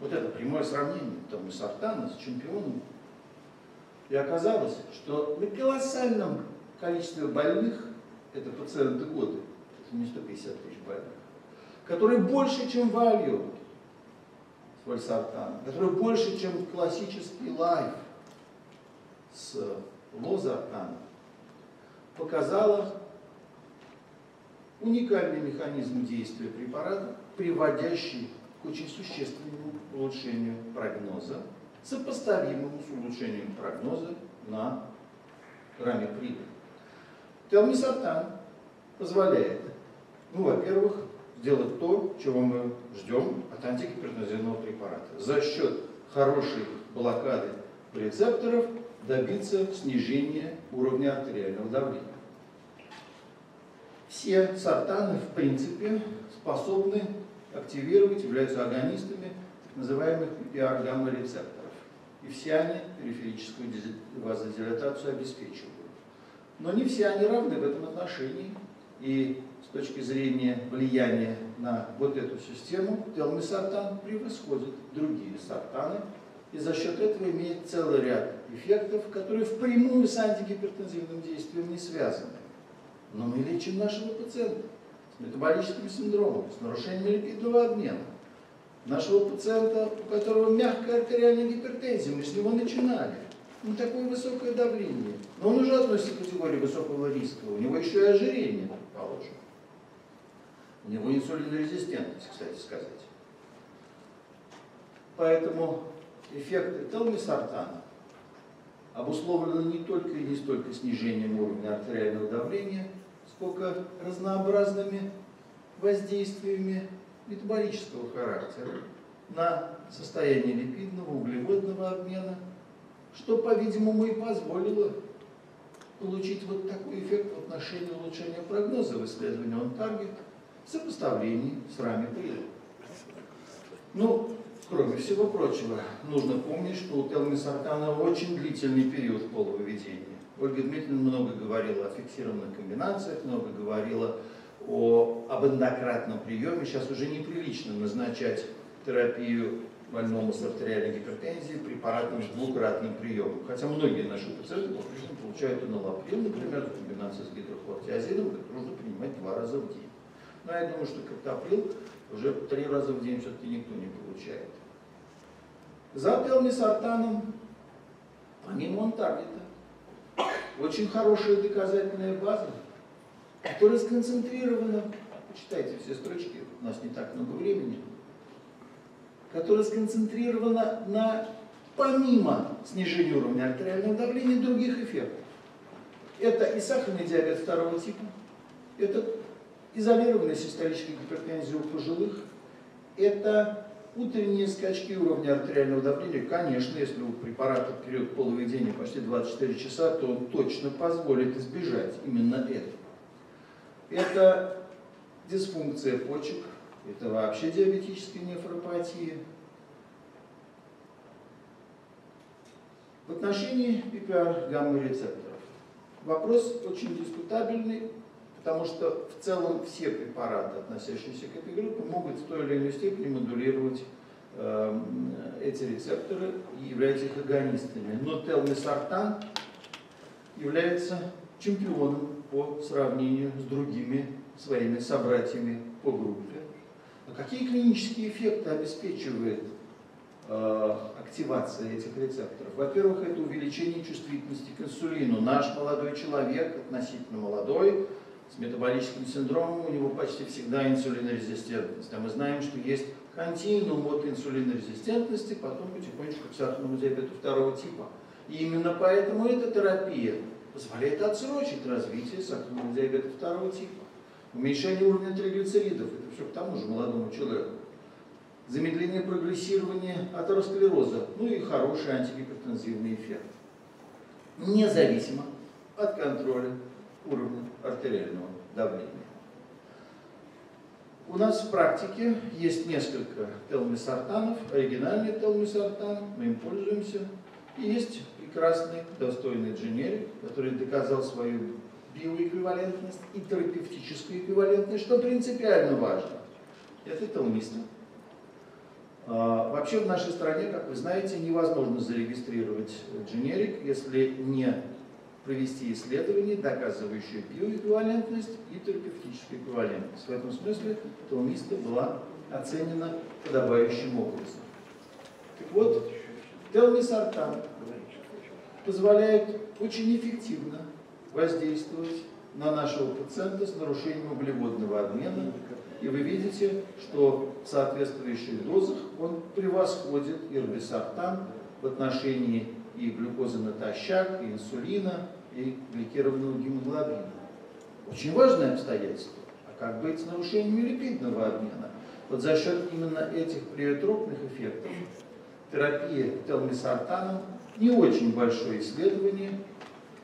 Вот это прямое сравнение там, сортана с чемпионом и оказалось, что на колоссальном количестве больных, это пациенты годы, это не 150 тысяч больных, которые больше, чем валью с вальсартаном, которые больше, чем классический лайф с лозартаном, показала уникальный механизм действия препарата, приводящий к очень существенному улучшению прогноза сопоставимому с улучшением прогноза на раме прибыли. Телмисартан позволяет, ну, во-первых, сделать то, чего мы ждем от антигипертензивного препарата. За счет хорошей блокады рецепторов добиться снижения уровня артериального давления. Все сортаны, в принципе, способны активировать, являются агонистами так называемых PPR-гамма-рецепторов и все они периферическую вазодилатацию обеспечивают. Но не все они равны в этом отношении, и с точки зрения влияния на вот эту систему, телмисартан превосходит другие сартаны и за счет этого имеет целый ряд эффектов, которые впрямую с антигипертензивным действием не связаны. Но мы лечим нашего пациента с метаболическим синдромом, с нарушением липидного обмена. Нашего пациента, у которого мягкая артериальная гипертензия, мы с него начинали. Ну, такое высокое давление. Но он уже относится к категории высокого риска. У него еще и ожирение, предположим. У него инсулинорезистентность, кстати сказать. Поэтому эффекты телмисартана обусловлены не только и не столько снижением уровня артериального давления, сколько разнообразными воздействиями метаболического характера на состояние липидного, углеводного обмена, что, по-видимому, и позволило получить вот такой эффект в отношении улучшения прогноза в исследовании OnTarget в сопоставлении с рами прилом. Ну, кроме всего прочего, нужно помнить, что у телмисартана очень длительный период полувыведения. Ольга Дмитриевна много говорила о фиксированных комбинациях, много говорила о, об эндократном приеме. Сейчас уже неприлично назначать терапию больному с артериальной гипертензией препаратом с двукратным приемом. Хотя многие наши пациенты по-прежнему получают энолаприл, например, в комбинации с гидрохлортиазидом, который нужно принимать два раза в день. Но я думаю, что картоплил уже три раза в день все-таки никто не получает. За телмисартаном, помимо онтаргета, очень хорошая доказательная база, которая сконцентрирована, почитайте все строчки, у нас не так много времени, которая сконцентрирована на, помимо снижения уровня артериального давления, других эффектов. Это и сахарный диабет второго типа, это изолированная систолическая гипертензия у пожилых, это утренние скачки уровня артериального давления, конечно, если у препарата период полуведения почти 24 часа, то он точно позволит избежать именно этого. Это дисфункция почек, это вообще диабетическая нефропатия. В отношении PPR гамма-рецепторов вопрос очень дискутабельный, потому что в целом все препараты, относящиеся к этой группе, могут в той или иной степени модулировать э, эти рецепторы и являются их агонистами. Но телмисартан является чемпионом по сравнению с другими своими собратьями по группе. А какие клинические эффекты обеспечивает э, активация этих рецепторов? Во-первых, это увеличение чувствительности к инсулину. Наш молодой человек, относительно молодой, с метаболическим синдромом, у него почти всегда инсулинорезистентность. А мы знаем, что есть континуум от инсулинорезистентности, потом потихонечку к сахарному диабету второго типа. И именно поэтому эта терапия позволяет отсрочить развитие сахарного диабета второго типа. Уменьшение уровня триглицеридов, это все к тому же молодому человеку. Замедление прогрессирования атеросклероза, ну и хороший антигипертензивный эффект. Независимо от контроля уровня артериального давления. У нас в практике есть несколько телмисартанов, оригинальный телмисартан, мы им пользуемся. И есть прекрасный, достойный дженерик, который доказал свою биоэквивалентность и терапевтическую эквивалентность, что принципиально важно. Это телмиста. А, вообще в нашей стране, как вы знаете, невозможно зарегистрировать дженерик, если не провести исследование, доказывающее биоэквивалентность и терапевтическую эквивалентность. В этом смысле телмиста была оценена подобающим образом. Так вот, телмисартан позволяет очень эффективно воздействовать на нашего пациента с нарушением углеводного обмена. И вы видите, что в соответствующих дозах он превосходит ирбисартан в отношении и глюкозы натощак, и инсулина, и гликированного гемоглобина. Очень важное обстоятельство. А как быть с нарушением липидного обмена? Вот за счет именно этих плиотропных эффектов терапия телмисартаном не очень большое исследование.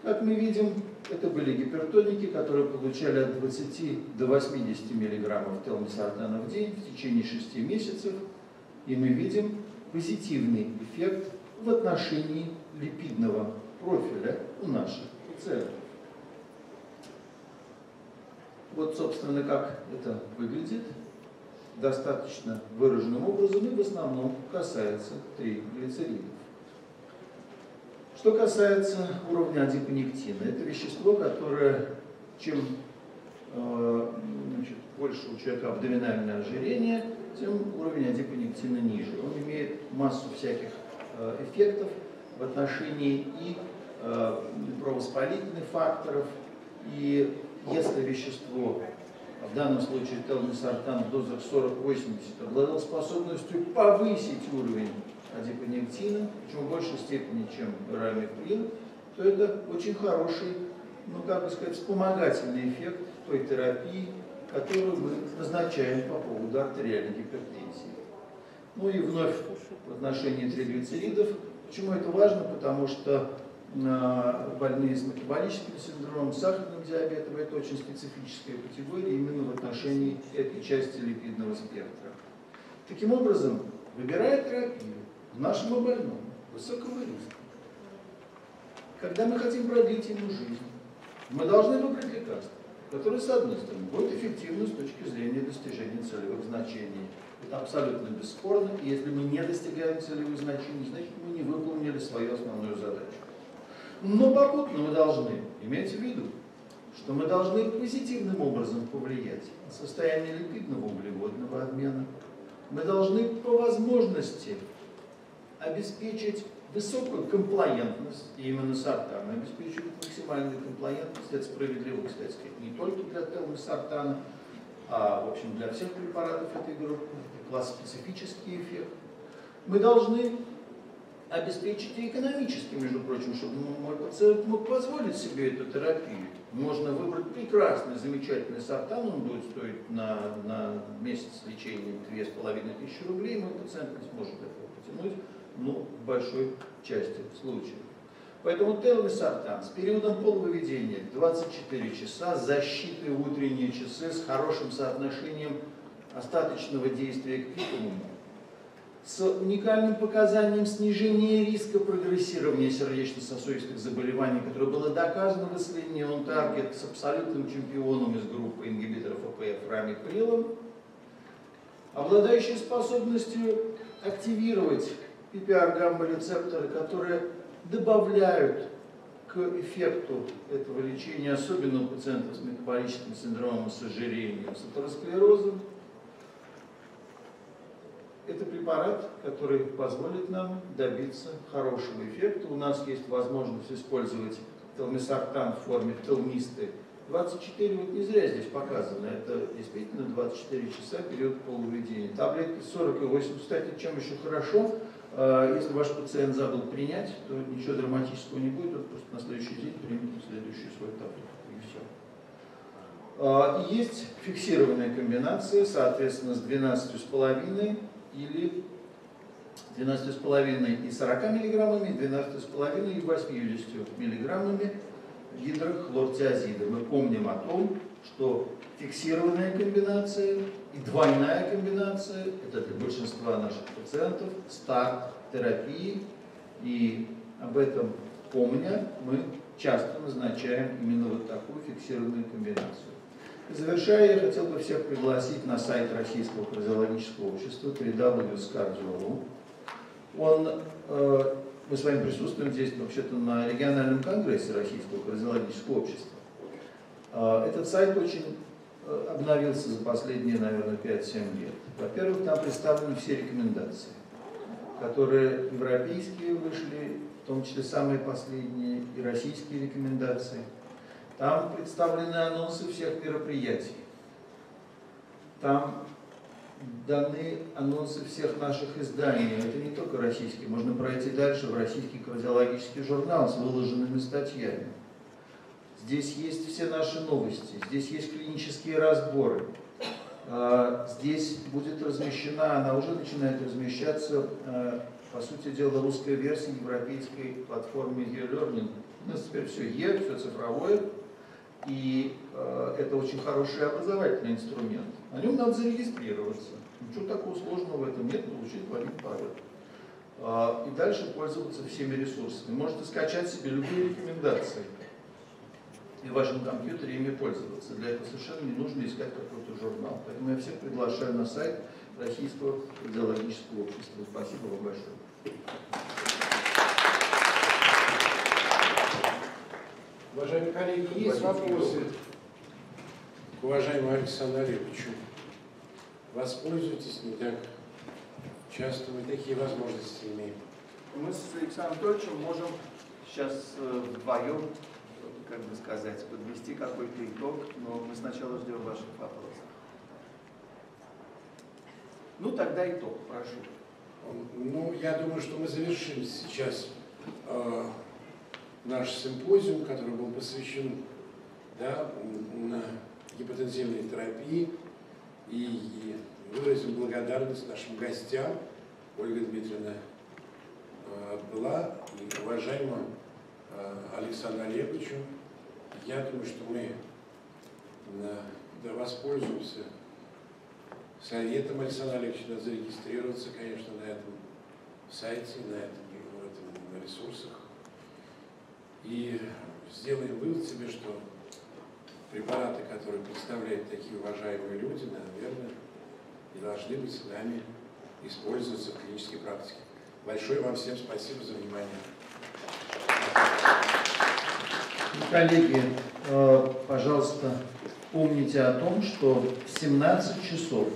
Как мы видим, это были гипертоники, которые получали от 20 до 80 мг телмисартана в день в течение 6 месяцев. И мы видим позитивный эффект в отношении липидного профиля у наших пациентов. Вот, собственно, как это выглядит. достаточно выраженным образом и в основном касается триглицеридов. Что касается уровня адипонектина, это вещество, которое чем э, значит, больше у человека абдоминальное ожирение, тем уровень адипонектина ниже. Он имеет массу всяких э, эффектов в отношении и э, провоспалительных факторов, и если вещество, в данном случае телмисартан в дозах 40-80, обладал способностью повысить уровень адипонектина, причем в большей степени, чем рамифрин, то это очень хороший, ну как бы сказать, вспомогательный эффект той терапии, которую мы назначаем по поводу артериальной гипертензии. Ну и вновь в отношении триглицеридов. Почему это важно? Потому что э, больные с метаболическим синдромом, сахарным диабетом, это очень специфическая категория именно в отношении этой части липидного спектра. Таким образом, выбирая терапию, нашему больному высокого риска. Когда мы хотим продлить ему жизнь, мы должны выбрать лекарство, которое, с одной стороны, будет эффективно с точки зрения достижения целевых значений. Это абсолютно бесспорно, и если мы не достигаем целевых значений, значит мы не выполнили свою основную задачу. Но попутно мы должны иметь в виду, что мы должны позитивным образом повлиять на состояние липидного углеводного обмена. Мы должны по возможности обеспечить высокую комплаентность, и именно сартан обеспечивает максимальную комплаентность. Это справедливо, кстати сказать, не только для телмосартана, а в общем для всех препаратов этой группы. Это класс специфический эффект. Мы должны обеспечить и экономически, между прочим, чтобы мой пациент мог позволить себе эту терапию. Можно выбрать прекрасный, замечательный сартан, он будет стоить на, на месяц лечения 2500 рублей, мой пациент не сможет этого потянуть ну, в большой части случаев. Поэтому телмисартан с периодом полувыведения 24 часа, защиты утренние часы с хорошим соотношением остаточного действия к пиковому, с уникальным показанием снижения риска прогрессирования сердечно-сосудистых заболеваний, которое было доказано в исследовании он таргет с абсолютным чемпионом из группы ингибиторов АПФ рамиприлом, обладающий способностью активировать PPR-гамма-рецепторы, которые добавляют к эффекту этого лечения, особенно у пациентов с метаболическим синдромом, с ожирением, с атеросклерозом. Это препарат, который позволит нам добиться хорошего эффекта. У нас есть возможность использовать телмисартан в форме телмисты 24 вот не зря здесь показано, это действительно 24 часа период полуведения. Таблетки 40 и 8, кстати, чем еще хорошо, если ваш пациент забыл принять, то ничего драматического не будет, он просто на следующий день примет следующую свою таблетку, и все. А, есть фиксированная комбинация, соответственно, с 12,5 или 12,5 и 40 миллиграммами, 12,5 и 80 миллиграммами гидрохлортиазида. Мы помним о том, что фиксированная комбинация и двойная комбинация – это для большинства наших пациентов старт терапии. И об этом помня, мы часто назначаем именно вот такую фиксированную комбинацию. Завершая, я хотел бы всех пригласить на сайт Российского кардиологического общества www.cardio.ru. Он, э, мы с вами присутствуем здесь вообще-то на региональном конгрессе Российского кардиологического общества. Э, этот сайт очень обновился за последние, наверное, 5-7 лет. Во-первых, там представлены все рекомендации, которые европейские вышли, в том числе самые последние, и российские рекомендации. Там представлены анонсы всех мероприятий. Там даны анонсы всех наших изданий. Это не только российские. Можно пройти дальше в российский кардиологический журнал с выложенными статьями. Здесь есть все наши новости, здесь есть клинические разборы. А, здесь будет размещена, она уже начинает размещаться, а, по сути дела, русская версия европейской платформы e-learning. У нас теперь все Е, все цифровое, и а, это очень хороший образовательный инструмент. На нем надо зарегистрироваться. Ничего такого сложного в этом нет, получить логин пароль. И дальше пользоваться всеми ресурсами. Можете скачать себе любые рекомендации и в вашем компьютере ими пользоваться. Для этого совершенно не нужно искать какой-то журнал. Поэтому я всех приглашаю на сайт Российского радиологического общества. Спасибо вам большое. Уважаемые коллеги, есть вопросы к уважаемому Александру Олеговичу? Воспользуйтесь не так часто, мы такие возможности имеем. Мы с Александром Анатольевичем можем сейчас э, вдвоем, как бы сказать, подвести какой-то итог, но мы сначала ждем ваших вопросов. Ну, тогда итог, прошу. Ну, я думаю, что мы завершим сейчас э, наш симпозиум, который был посвящен да, на гипотензивной терапии и, выразим благодарность нашим гостям. Ольга Дмитриевна э, была и уважаемому Александру Олеговичу. Я думаю, что мы э, воспользуемся советом Александра Олеговича. Надо зарегистрироваться, конечно, на этом сайте, на, этом, этом, на ресурсах. И сделаем вывод себе, что препараты, которые представляют такие уважаемые люди, наверное, и должны быть с нами использоваться в клинической практике. Большое вам всем спасибо за внимание. Коллеги, э, пожалуйста, помните о том, что в 17 часов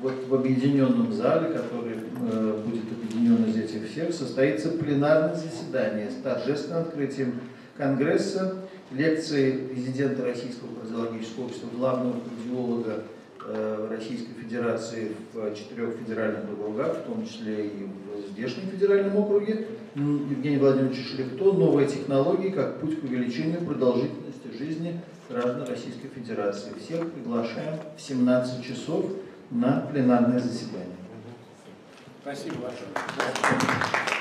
вот в объединенном зале, который э, будет объединен из этих всех, состоится пленарное заседание с торжественным открытием Конгресса, лекции президента Российского кардиологического общества, главного кардиолога э, Российской Федерации в четырех федеральных округах, в том числе и в здешнем федеральном округе, Евгений Владимирович Шлихто «Новые технологии как путь к увеличению продолжительности жизни граждан Российской Федерации». Всех приглашаем в 17 часов на пленарное заседание. Спасибо большое.